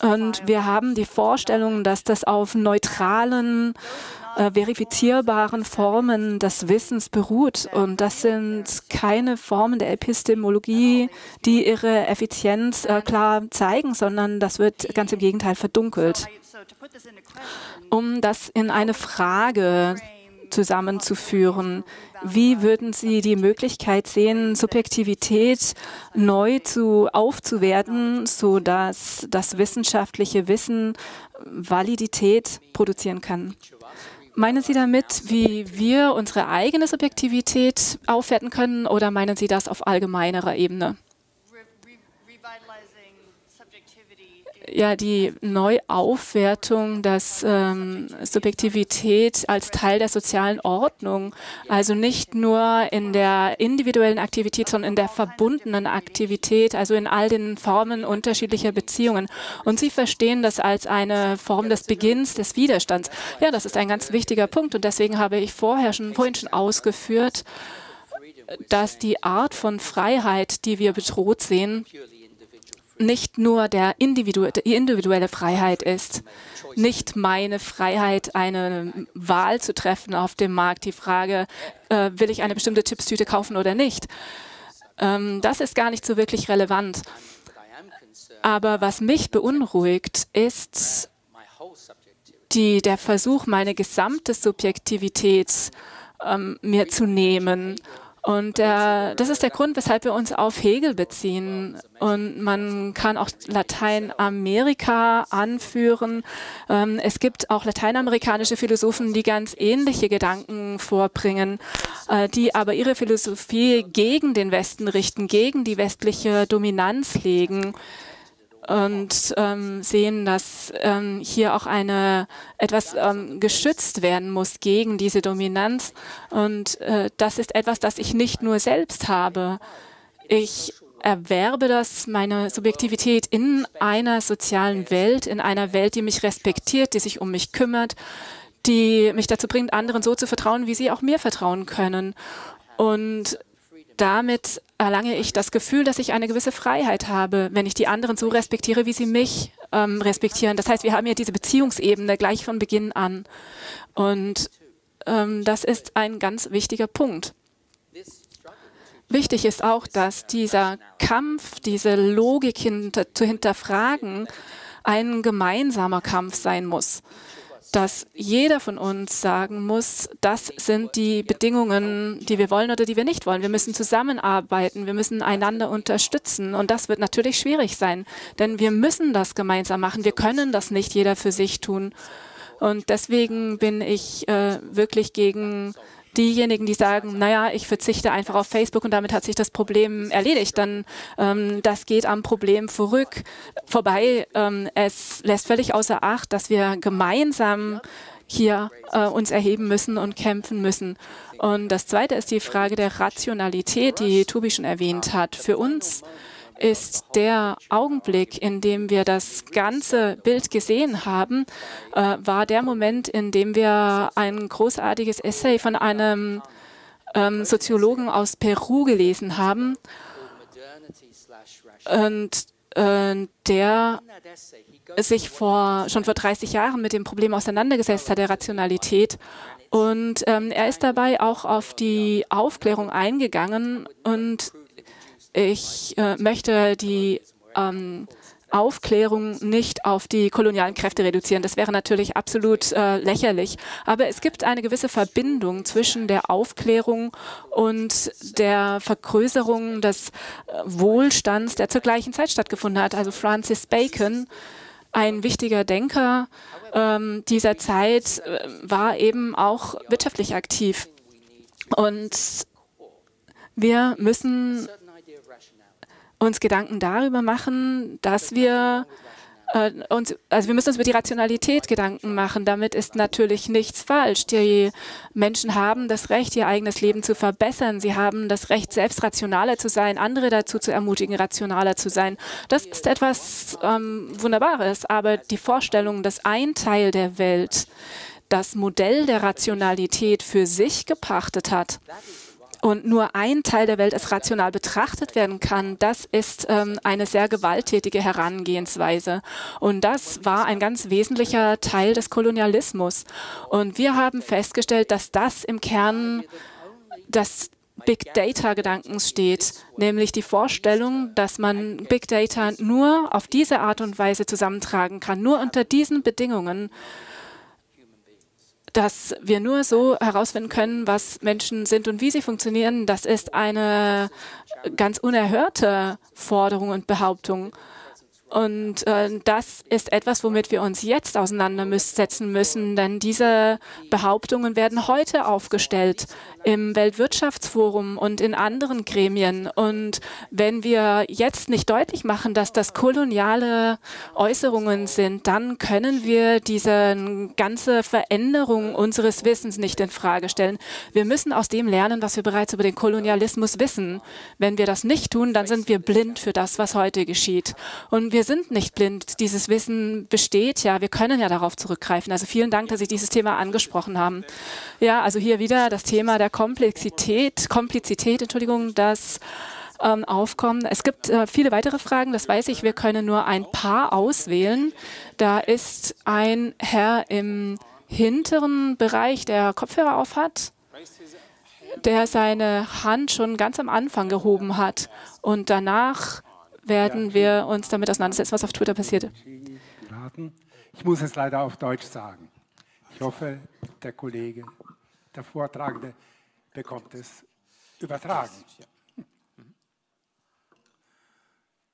Und wir haben die Vorstellung, dass das auf neutralen äh, verifizierbaren Formen des Wissens beruht. Und das sind keine Formen der Epistemologie, die ihre Effizienz äh, klar zeigen, sondern das wird ganz im Gegenteil verdunkelt. Um das in eine Frage zusammenzuführen. Wie würden Sie die Möglichkeit sehen, Subjektivität neu zu aufzuwerten, sodass das wissenschaftliche Wissen Validität produzieren kann? Meinen Sie damit, wie wir unsere eigene Subjektivität aufwerten können oder meinen Sie das auf allgemeinerer Ebene? Ja die Neuaufwertung, dass ähm, Subjektivität als Teil der sozialen Ordnung, also nicht nur in der individuellen Aktivität, sondern in der verbundenen Aktivität, also in all den Formen unterschiedlicher Beziehungen. Und Sie verstehen das als eine Form des Beginns des Widerstands. Ja, das ist ein ganz wichtiger Punkt und deswegen habe ich vorher schon, vorhin schon ausgeführt, dass die Art von Freiheit, die wir bedroht sehen, nicht nur der Individu die individuelle Freiheit ist, nicht meine Freiheit, eine Wahl zu treffen auf dem Markt, die Frage, äh, will ich eine bestimmte Chipstüte kaufen oder nicht. Ähm, das ist gar nicht so wirklich relevant. Aber was mich beunruhigt, ist die, der Versuch, meine gesamte Subjektivität ähm, mir zu nehmen und äh, das ist der Grund, weshalb wir uns auf Hegel beziehen. Und man kann auch Lateinamerika anführen. Ähm, es gibt auch lateinamerikanische Philosophen, die ganz ähnliche Gedanken vorbringen, äh, die aber ihre Philosophie gegen den Westen richten, gegen die westliche Dominanz legen und ähm, sehen, dass ähm, hier auch eine etwas ähm, geschützt werden muss gegen diese Dominanz. Und äh, das ist etwas, das ich nicht nur selbst habe. Ich erwerbe das, meine Subjektivität in einer sozialen Welt, in einer Welt, die mich respektiert, die sich um mich kümmert, die mich dazu bringt, anderen so zu vertrauen, wie sie auch mir vertrauen können. Und damit erlange ich das Gefühl, dass ich eine gewisse Freiheit habe, wenn ich die anderen so respektiere, wie sie mich ähm, respektieren. Das heißt, wir haben ja diese Beziehungsebene gleich von Beginn an. Und ähm, das ist ein ganz wichtiger Punkt. Wichtig ist auch, dass dieser Kampf, diese Logik hinter, zu hinterfragen, ein gemeinsamer Kampf sein muss dass jeder von uns sagen muss, das sind die Bedingungen, die wir wollen oder die wir nicht wollen. Wir müssen zusammenarbeiten, wir müssen einander unterstützen. Und das wird natürlich schwierig sein, denn wir müssen das gemeinsam machen. Wir können das nicht jeder für sich tun. Und deswegen bin ich äh, wirklich gegen diejenigen, die sagen, naja, ich verzichte einfach auf Facebook und damit hat sich das Problem erledigt, dann ähm, das geht am Problem vorück, vorbei. Ähm, es lässt völlig außer Acht, dass wir gemeinsam hier äh, uns erheben müssen und kämpfen müssen. Und das Zweite ist die Frage der Rationalität, die Tobi schon erwähnt hat. Für uns ist der Augenblick, in dem wir das ganze Bild gesehen haben, äh, war der Moment, in dem wir ein großartiges Essay von einem ähm, Soziologen aus Peru gelesen haben. Und äh, der sich vor, schon vor 30 Jahren mit dem Problem auseinandergesetzt hat, der Rationalität. Und ähm, er ist dabei auch auf die Aufklärung eingegangen und ich äh, möchte die ähm, Aufklärung nicht auf die kolonialen Kräfte reduzieren. Das wäre natürlich absolut äh, lächerlich. Aber es gibt eine gewisse Verbindung zwischen der Aufklärung und der Vergrößerung des äh, Wohlstands, der zur gleichen Zeit stattgefunden hat. Also Francis Bacon, ein wichtiger Denker ähm, dieser Zeit, äh, war eben auch wirtschaftlich aktiv. Und wir müssen uns Gedanken darüber machen, dass wir äh, uns, also wir müssen uns über die Rationalität Gedanken machen. Damit ist natürlich nichts falsch. Die Menschen haben das Recht, ihr eigenes Leben zu verbessern. Sie haben das Recht, selbst rationaler zu sein, andere dazu zu ermutigen, rationaler zu sein. Das ist etwas ähm, Wunderbares. Aber die Vorstellung, dass ein Teil der Welt das Modell der Rationalität für sich gepachtet hat, und nur ein Teil der Welt als rational betrachtet werden kann, das ist ähm, eine sehr gewalttätige Herangehensweise. Und das war ein ganz wesentlicher Teil des Kolonialismus. Und wir haben festgestellt, dass das im Kern das Big Data-Gedankens steht, nämlich die Vorstellung, dass man Big Data nur auf diese Art und Weise zusammentragen kann, nur unter diesen Bedingungen dass wir nur so herausfinden können, was Menschen sind und wie sie funktionieren, das ist eine ganz unerhörte Forderung und Behauptung. Und äh, das ist etwas, womit wir uns jetzt auseinandersetzen müssen, denn diese Behauptungen werden heute aufgestellt im Weltwirtschaftsforum und in anderen Gremien. Und wenn wir jetzt nicht deutlich machen, dass das koloniale Äußerungen sind, dann können wir diese ganze Veränderung unseres Wissens nicht in Frage stellen. Wir müssen aus dem lernen, was wir bereits über den Kolonialismus wissen. Wenn wir das nicht tun, dann sind wir blind für das, was heute geschieht. Und wir wir sind nicht blind. Dieses Wissen besteht ja. Wir können ja darauf zurückgreifen. Also vielen Dank, dass Sie dieses Thema angesprochen haben. Ja, also hier wieder das Thema der Komplexität, Komplizität, Entschuldigung, das ähm, aufkommen. Es gibt äh, viele weitere Fragen, das weiß ich. Wir können nur ein paar auswählen. Da ist ein Herr im hinteren Bereich, der Kopfhörer aufhat der seine Hand schon ganz am Anfang gehoben hat und danach werden wir uns damit auseinandersetzen, was auf Twitter passiert. Ich muss es leider auf Deutsch sagen. Ich hoffe, der Kollege, der Vortragende bekommt es übertragen.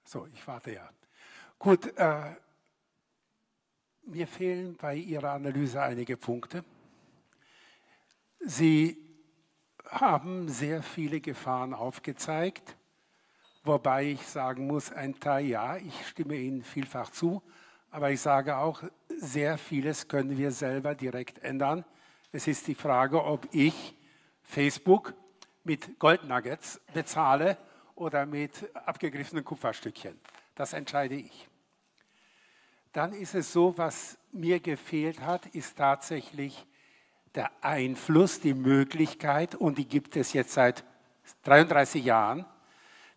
So, ich warte ja. Gut, äh, mir fehlen bei Ihrer Analyse einige Punkte. Sie haben sehr viele Gefahren aufgezeigt Wobei ich sagen muss, ein Teil ja, ich stimme Ihnen vielfach zu, aber ich sage auch, sehr vieles können wir selber direkt ändern. Es ist die Frage, ob ich Facebook mit Goldnuggets bezahle oder mit abgegriffenen Kupferstückchen. Das entscheide ich. Dann ist es so, was mir gefehlt hat, ist tatsächlich der Einfluss, die Möglichkeit, und die gibt es jetzt seit 33 Jahren,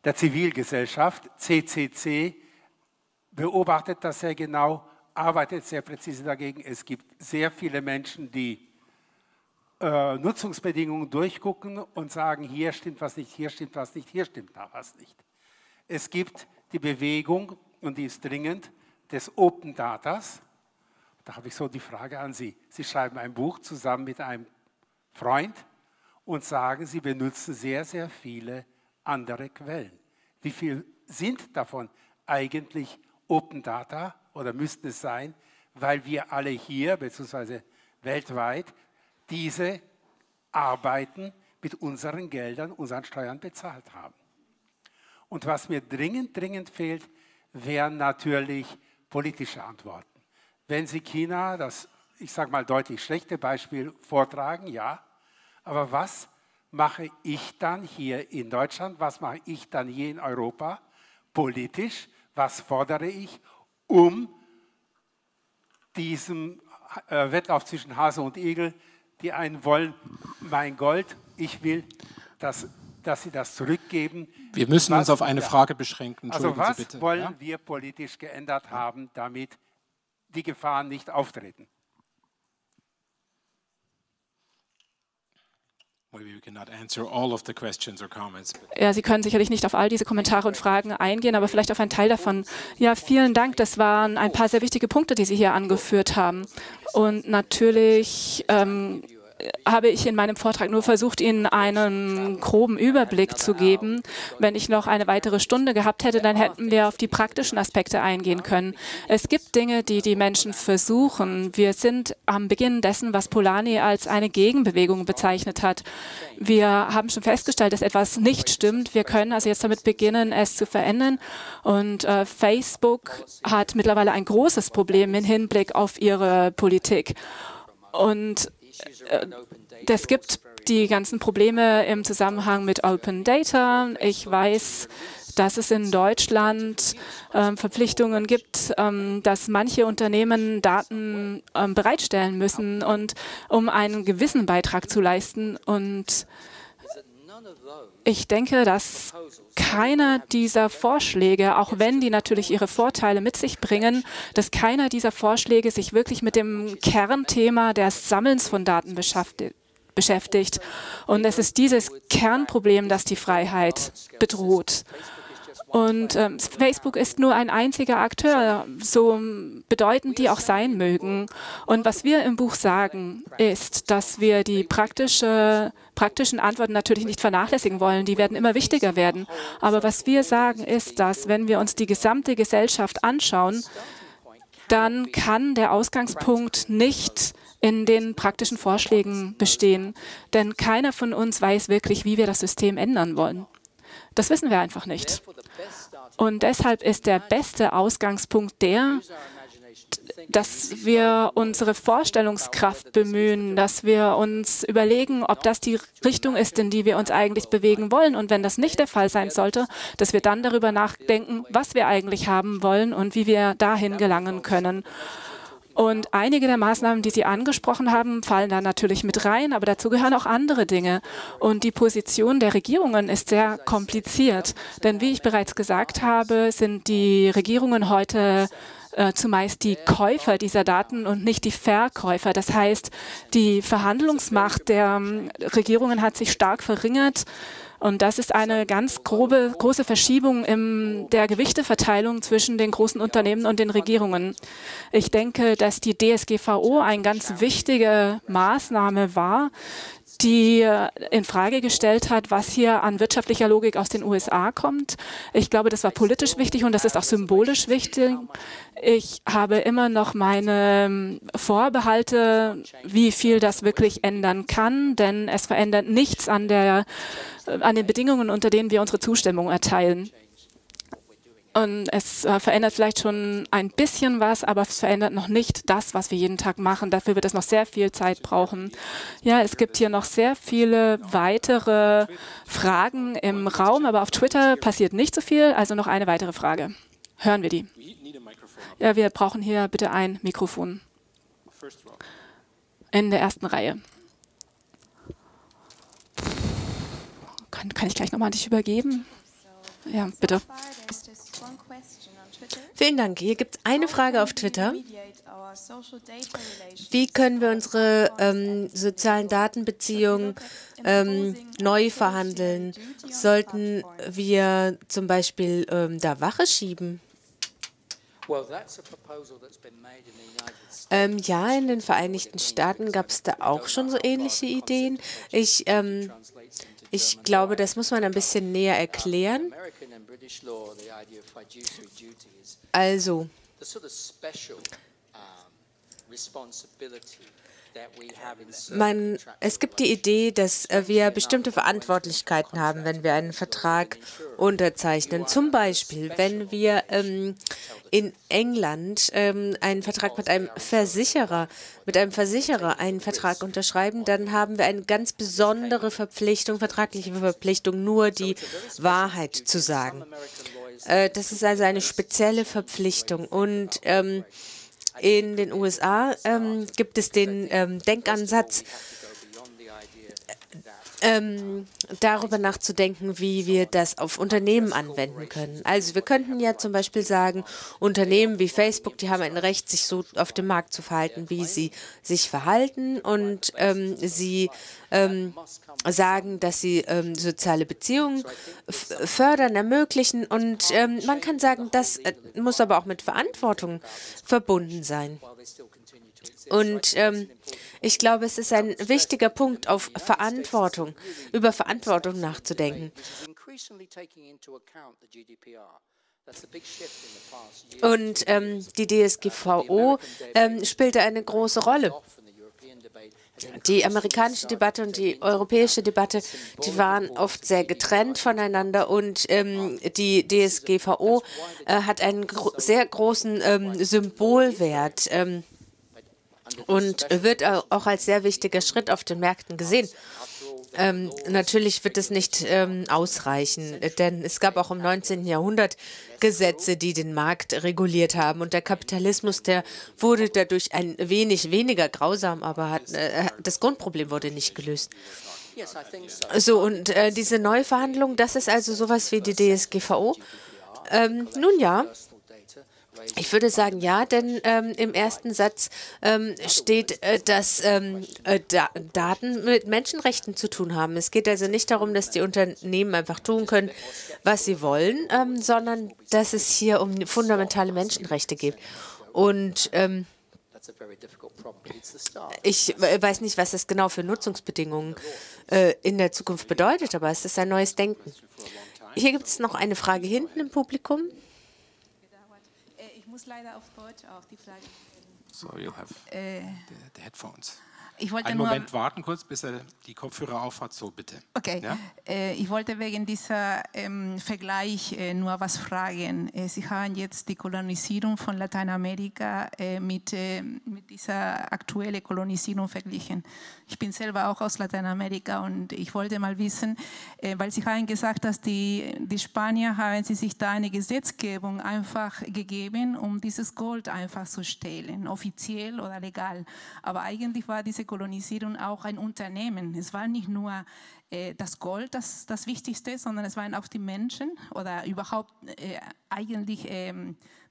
der Zivilgesellschaft, CCC, beobachtet das sehr genau, arbeitet sehr präzise dagegen. Es gibt sehr viele Menschen, die äh, Nutzungsbedingungen durchgucken und sagen, hier stimmt was nicht, hier stimmt was nicht, hier stimmt was nicht. Es gibt die Bewegung, und die ist dringend, des Open Datas. Da habe ich so die Frage an Sie. Sie schreiben ein Buch zusammen mit einem Freund und sagen, Sie benutzen sehr, sehr viele andere Quellen. Wie viel sind davon eigentlich Open Data oder müssten es sein, weil wir alle hier bzw. weltweit diese Arbeiten mit unseren Geldern, unseren Steuern bezahlt haben. Und was mir dringend, dringend fehlt, wären natürlich politische Antworten. Wenn Sie China, das, ich sage mal deutlich schlechte Beispiel, vortragen, ja, aber was mache ich dann hier in Deutschland, was mache ich dann hier in Europa politisch, was fordere ich, um diesem äh, Wettlauf zwischen Hase und Igel, die einen wollen, mein Gold, ich will, dass, dass sie das zurückgeben. Wir müssen was, uns auf eine Frage beschränken. Also was wollen ja? wir politisch geändert haben, damit die Gefahren nicht auftreten? Ja, Sie können sicherlich nicht auf all diese Kommentare und Fragen eingehen, aber vielleicht auf einen Teil davon. Ja, vielen Dank. Das waren ein paar sehr wichtige Punkte, die Sie hier angeführt haben. Und natürlich ähm, habe ich in meinem Vortrag nur versucht, Ihnen einen groben Überblick zu geben. Wenn ich noch eine weitere Stunde gehabt hätte, dann hätten wir auf die praktischen Aspekte eingehen können. Es gibt Dinge, die die Menschen versuchen. Wir sind am Beginn dessen, was Polanyi als eine Gegenbewegung bezeichnet hat. Wir haben schon festgestellt, dass etwas nicht stimmt. Wir können also jetzt damit beginnen, es zu verändern. Und äh, Facebook hat mittlerweile ein großes Problem im Hinblick auf ihre Politik. Und es gibt die ganzen Probleme im Zusammenhang mit Open Data. Ich weiß, dass es in Deutschland äh, Verpflichtungen gibt, ähm, dass manche Unternehmen Daten ähm, bereitstellen müssen und um einen gewissen Beitrag zu leisten. Und ich denke, dass keiner dieser Vorschläge, auch wenn die natürlich ihre Vorteile mit sich bringen, dass keiner dieser Vorschläge sich wirklich mit dem Kernthema des Sammelns von Daten beschäftigt. Und es ist dieses Kernproblem, das die Freiheit bedroht. Und ähm, Facebook ist nur ein einziger Akteur, so bedeutend die auch sein mögen. Und was wir im Buch sagen, ist, dass wir die praktische, praktischen Antworten natürlich nicht vernachlässigen wollen. Die werden immer wichtiger werden. Aber was wir sagen, ist, dass wenn wir uns die gesamte Gesellschaft anschauen, dann kann der Ausgangspunkt nicht in den praktischen Vorschlägen bestehen. Denn keiner von uns weiß wirklich, wie wir das System ändern wollen. Das wissen wir einfach nicht. Und deshalb ist der beste Ausgangspunkt der, dass wir unsere Vorstellungskraft bemühen, dass wir uns überlegen, ob das die Richtung ist, in die wir uns eigentlich bewegen wollen. Und wenn das nicht der Fall sein sollte, dass wir dann darüber nachdenken, was wir eigentlich haben wollen und wie wir dahin gelangen können. Und einige der Maßnahmen, die Sie angesprochen haben, fallen da natürlich mit rein, aber dazu gehören auch andere Dinge. Und die Position der Regierungen ist sehr kompliziert. Denn wie ich bereits gesagt habe, sind die Regierungen heute äh, zumeist die Käufer dieser Daten und nicht die Verkäufer. Das heißt, die Verhandlungsmacht der ähm, Regierungen hat sich stark verringert. Und das ist eine ganz grobe, große Verschiebung in der Gewichteverteilung zwischen den großen Unternehmen und den Regierungen. Ich denke, dass die DSGVO eine ganz wichtige Maßnahme war, die in Frage gestellt hat, was hier an wirtschaftlicher Logik aus den USA kommt. Ich glaube, das war politisch wichtig und das ist auch symbolisch wichtig. Ich habe immer noch meine ähm, Vorbehalte, wie viel das wirklich ändern kann, denn es verändert nichts an, der, äh, an den Bedingungen, unter denen wir unsere Zustimmung erteilen. Und es äh, verändert vielleicht schon ein bisschen was, aber es verändert noch nicht das, was wir jeden Tag machen. Dafür wird es noch sehr viel Zeit brauchen. Ja, es gibt hier noch sehr viele weitere Fragen im Raum, aber auf Twitter passiert nicht so viel. Also noch eine weitere Frage. Hören wir die. Ja, wir brauchen hier bitte ein Mikrofon. In der ersten Reihe. Kann, kann ich gleich nochmal an dich übergeben? Ja, bitte. Vielen Dank. Hier gibt es eine Frage auf Twitter. Wie können wir unsere ähm, sozialen Datenbeziehungen ähm, neu verhandeln? Sollten wir zum Beispiel ähm, da Wache schieben? Ähm, ja, in den Vereinigten Staaten gab es da auch schon so ähnliche Ideen. Ich, ähm, ich glaube, das muss man ein bisschen näher erklären. Also, man, es gibt die Idee, dass äh, wir bestimmte Verantwortlichkeiten haben, wenn wir einen Vertrag unterzeichnen. Zum Beispiel, wenn wir ähm, in England ähm, einen Vertrag mit einem Versicherer, mit einem Versicherer einen Vertrag unterschreiben, dann haben wir eine ganz besondere Verpflichtung, vertragliche Verpflichtung, nur die Wahrheit zu sagen. Äh, das ist also eine spezielle Verpflichtung und ähm, in den USA ähm, gibt es den ähm, Denkansatz, ähm, darüber nachzudenken, wie wir das auf Unternehmen anwenden können. Also wir könnten ja zum Beispiel sagen, Unternehmen wie Facebook, die haben ein Recht, sich so auf dem Markt zu verhalten, wie sie sich verhalten und ähm, sie ähm, sagen, dass sie ähm, soziale Beziehungen fördern, ermöglichen und ähm, man kann sagen, das äh, muss aber auch mit Verantwortung verbunden sein. Und ähm, ich glaube, es ist ein wichtiger Punkt, auf Verantwortung, über Verantwortung nachzudenken. Und ähm, die DSGVO ähm, spielte eine große Rolle. Die amerikanische Debatte und die europäische Debatte, die waren oft sehr getrennt voneinander und ähm, die DSGVO äh, hat einen gro sehr großen ähm, Symbolwert. Ähm, und wird auch als sehr wichtiger Schritt auf den Märkten gesehen. Ähm, natürlich wird es nicht ähm, ausreichen, denn es gab auch im 19. Jahrhundert Gesetze, die den Markt reguliert haben. Und der Kapitalismus, der wurde dadurch ein wenig weniger grausam, aber hat, äh, das Grundproblem wurde nicht gelöst. So, und äh, diese Neuverhandlung, das ist also sowas wie die DSGVO. Ähm, nun ja, Ich würde sagen ja, denn ähm, im ersten Satz ähm, steht, äh, dass ähm, äh, da Daten mit Menschenrechten zu tun haben. Es geht also nicht darum, dass die Unternehmen einfach tun können, was sie wollen, ähm, sondern dass es hier um fundamentale Menschenrechte geht. Und ähm, ich weiß nicht, was das genau für Nutzungsbedingungen äh, in der Zukunft bedeutet, aber es ist ein neues Denken. Hier gibt es noch eine Frage hinten im Publikum auf Deutsch auch die Frage So, you'll have äh, the, the headphones. Ich wollte Einen Moment warten kurz, bis er die Kopfhörer aufhat. So, bitte. Okay. Ja? Äh, ich wollte wegen dieser ähm, Vergleich äh, nur was fragen. Äh, Sie haben jetzt die Kolonisierung von Lateinamerika äh, mit, mit dieser aktuellen Kolonisierung verglichen. Ich bin selber auch aus Lateinamerika und ich wollte mal wissen, weil Sie haben gesagt, dass die, die Spanier haben sie sich da eine Gesetzgebung einfach gegeben, um dieses Gold einfach zu stehlen, offiziell oder legal. Aber eigentlich war diese Kolonisierung auch ein Unternehmen. Es war nicht nur äh, das Gold das, das Wichtigste, sondern es waren auch die Menschen oder überhaupt äh, eigentlich äh,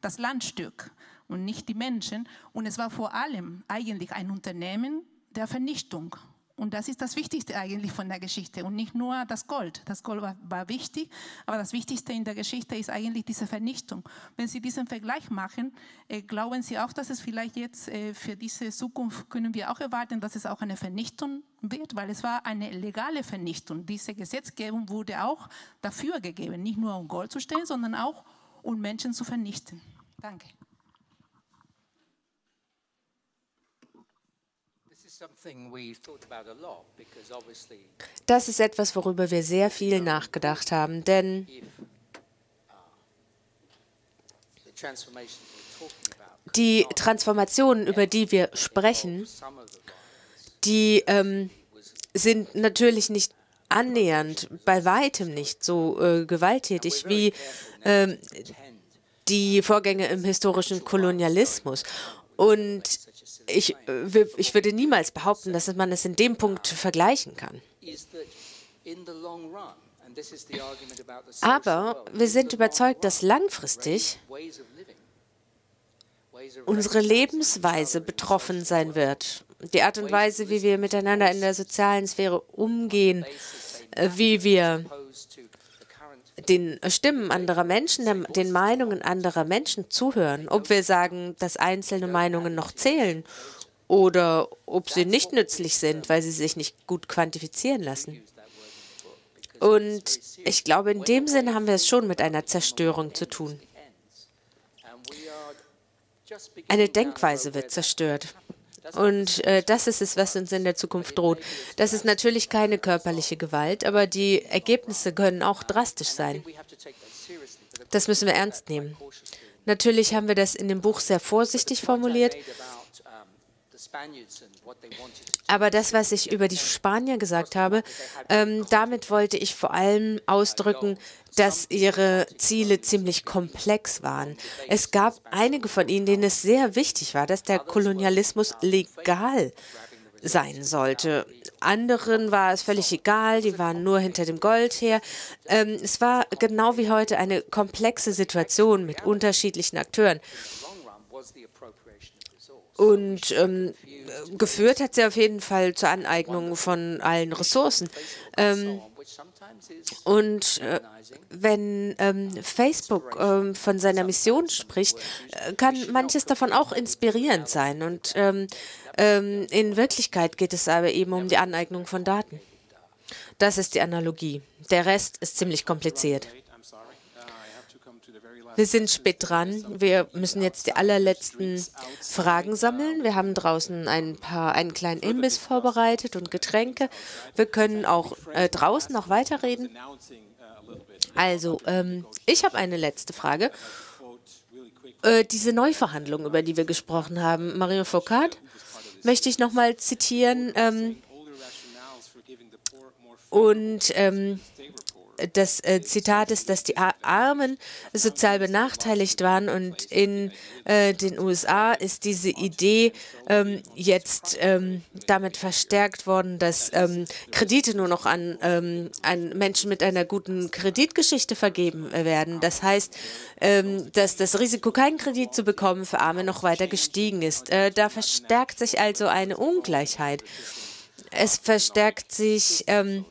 das Landstück und nicht die Menschen. Und es war vor allem eigentlich ein Unternehmen der Vernichtung. Und das ist das Wichtigste eigentlich von der Geschichte und nicht nur das Gold. Das Gold war, war, wichtig, aber das Wichtigste in der Geschichte ist eigentlich diese Vernichtung. Wenn Sie diesen Vergleich machen, äh, glauben Sie auch, dass es vielleicht jetzt äh, für diese Zukunft können wir auch erwarten, dass es auch eine Vernichtung wird, weil es war eine legale Vernichtung. Diese Gesetzgebung wurde auch dafür gegeben, nicht nur um Gold zu stellen, sondern auch um Menschen zu vernichten. Danke. Das ist etwas, worüber wir sehr viel nachgedacht haben, denn die Transformationen, über die wir sprechen, die ähm, sind natürlich nicht annähernd, bei weitem nicht so äh, gewalttätig wie äh, die Vorgänge im historischen Kolonialismus. Und ich, äh, ich würde niemals behaupten, dass man es in dem Punkt vergleichen kann. Aber wir sind überzeugt, dass langfristig unsere Lebensweise betroffen sein wird. Die Art und Weise, wie wir miteinander in der sozialen Sphäre umgehen, äh, wie wir den Stimmen anderer Menschen, den Meinungen anderer Menschen zuhören, ob wir sagen, dass einzelne Meinungen noch zählen oder ob sie nicht nützlich sind, weil sie sich nicht gut quantifizieren lassen. Und ich glaube, in dem Sinne haben wir es schon mit einer Zerstörung zu tun. Eine Denkweise wird zerstört. Und äh, das ist es, was uns in der Zukunft droht. Das ist natürlich keine körperliche Gewalt, aber die Ergebnisse können auch drastisch sein. Das müssen wir ernst nehmen. Natürlich haben wir das in dem Buch sehr vorsichtig formuliert. Aber das, was ich über die Spanier gesagt habe, ähm, damit wollte ich vor allem ausdrücken, dass ihre Ziele ziemlich komplex waren. Es gab einige von ihnen, denen es sehr wichtig war, dass der Kolonialismus legal sein sollte. Anderen war es völlig egal, die waren nur hinter dem Gold her. Ähm, es war genau wie heute eine komplexe Situation mit unterschiedlichen Akteuren. Und ähm, geführt hat sie auf jeden Fall zur Aneignung von allen Ressourcen. Ähm, und äh, wenn ähm, Facebook ähm, von seiner Mission spricht, äh, kann manches davon auch inspirierend sein. Und ähm, ähm, in Wirklichkeit geht es aber eben um die Aneignung von Daten. Das ist die Analogie. Der Rest ist ziemlich kompliziert. Wir sind spät dran. Wir müssen jetzt die allerletzten Fragen sammeln. Wir haben draußen ein paar, einen kleinen Imbiss vorbereitet und Getränke. Wir können auch äh, draußen noch weiterreden. Also, ähm, ich habe eine letzte Frage. Äh, diese Neuverhandlung, über die wir gesprochen haben, Mario Foucault, möchte ich nochmal zitieren. Ähm, und ähm, das äh, Zitat ist, dass die Armen sozial benachteiligt waren und in äh, den USA ist diese Idee ähm, jetzt ähm, damit verstärkt worden, dass ähm, Kredite nur noch an, Menschen mit einer guten Kreditgeschichte vergeben werden. Das heißt, dass das Risiko, keinen Kredit zu bekommen, für Arme noch weiter gestiegen ist. Äh, da verstärkt sich also eine Ungleichheit. Es verstärkt sich ähm,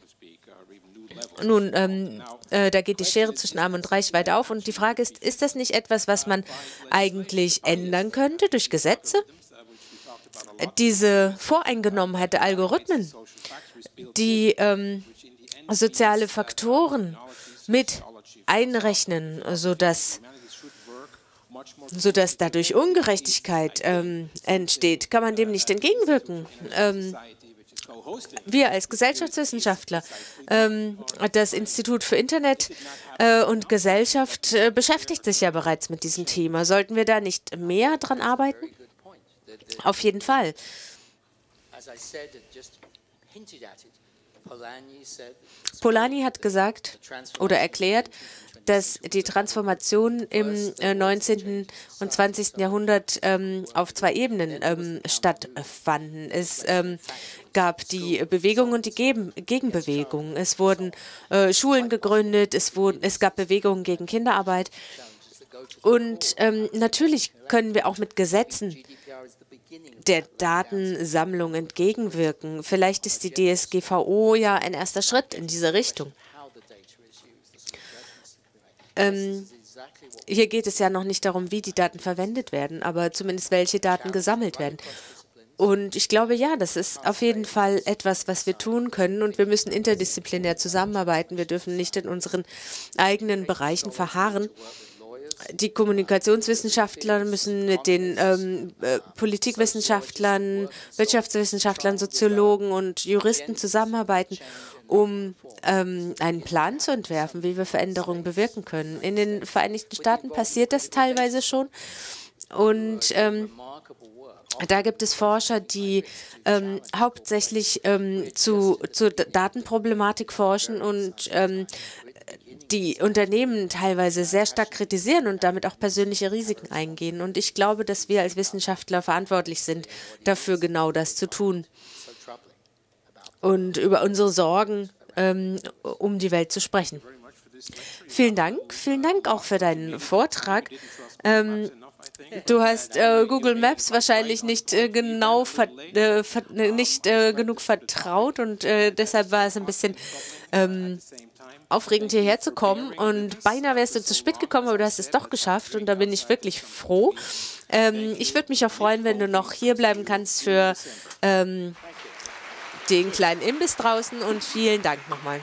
nun, ähm, äh, da geht die Schere zwischen Arm und Reich weit auf. Und die Frage ist, ist das nicht etwas, was man eigentlich ändern könnte durch Gesetze? Diese Voreingenommenheit der Algorithmen, die ähm, soziale Faktoren mit einrechnen, sodass sodass dadurch Ungerechtigkeit ähm, entsteht, kann man dem nicht entgegenwirken. Ähm, wir als Gesellschaftswissenschaftler, ähm, das Institut für Internet äh, und Gesellschaft äh, beschäftigt sich ja bereits mit diesem Thema. Sollten wir da nicht mehr dran arbeiten? Auf jeden Fall. Polanyi hat gesagt oder erklärt, dass die Transformation im 19. Äh, und 20. Jahrhundert ähm, auf zwei Ebenen ähm, stattfanden. Es ähm, gab die Bewegung und die Gegen Gegenbewegung. Es wurden äh, Schulen gegründet, es, wurden, es gab Bewegungen gegen Kinderarbeit. Und ähm, natürlich können wir auch mit Gesetzen der Datensammlung entgegenwirken. Vielleicht ist die DSGVO ja ein erster Schritt in diese Richtung. Ähm, hier geht es ja noch nicht darum, wie die Daten verwendet werden, aber zumindest welche Daten gesammelt werden. Und ich glaube, ja, das ist auf jeden Fall etwas, was wir tun können. Und wir müssen interdisziplinär zusammenarbeiten. Wir dürfen nicht in unseren eigenen Bereichen verharren. Die Kommunikationswissenschaftler müssen mit den ähm, äh, Politikwissenschaftlern, Wirtschaftswissenschaftlern, Soziologen und Juristen zusammenarbeiten, um ähm, einen Plan zu entwerfen, wie wir Veränderungen bewirken können. In den Vereinigten Staaten passiert das teilweise schon. Und ähm, da gibt es Forscher, die ähm, hauptsächlich ähm, zu, zur Datenproblematik forschen und ähm, die Unternehmen teilweise sehr stark kritisieren und damit auch persönliche Risiken eingehen. Und ich glaube, dass wir als Wissenschaftler verantwortlich sind, dafür genau das zu tun und über unsere Sorgen ähm, um die Welt zu sprechen. Vielen Dank. Vielen Dank auch für deinen Vortrag. Ähm, du hast äh, Google Maps wahrscheinlich nicht äh, genau äh, nicht äh, genug vertraut und äh, deshalb war es ein bisschen ähm, aufregend hierher zu kommen und beinahe wärst du zu spät gekommen, aber du hast es doch geschafft und da bin ich wirklich froh. Ähm, ich würde mich auch freuen, wenn du noch hier bleiben kannst für ähm, den kleinen Imbiss draußen und vielen Dank nochmal.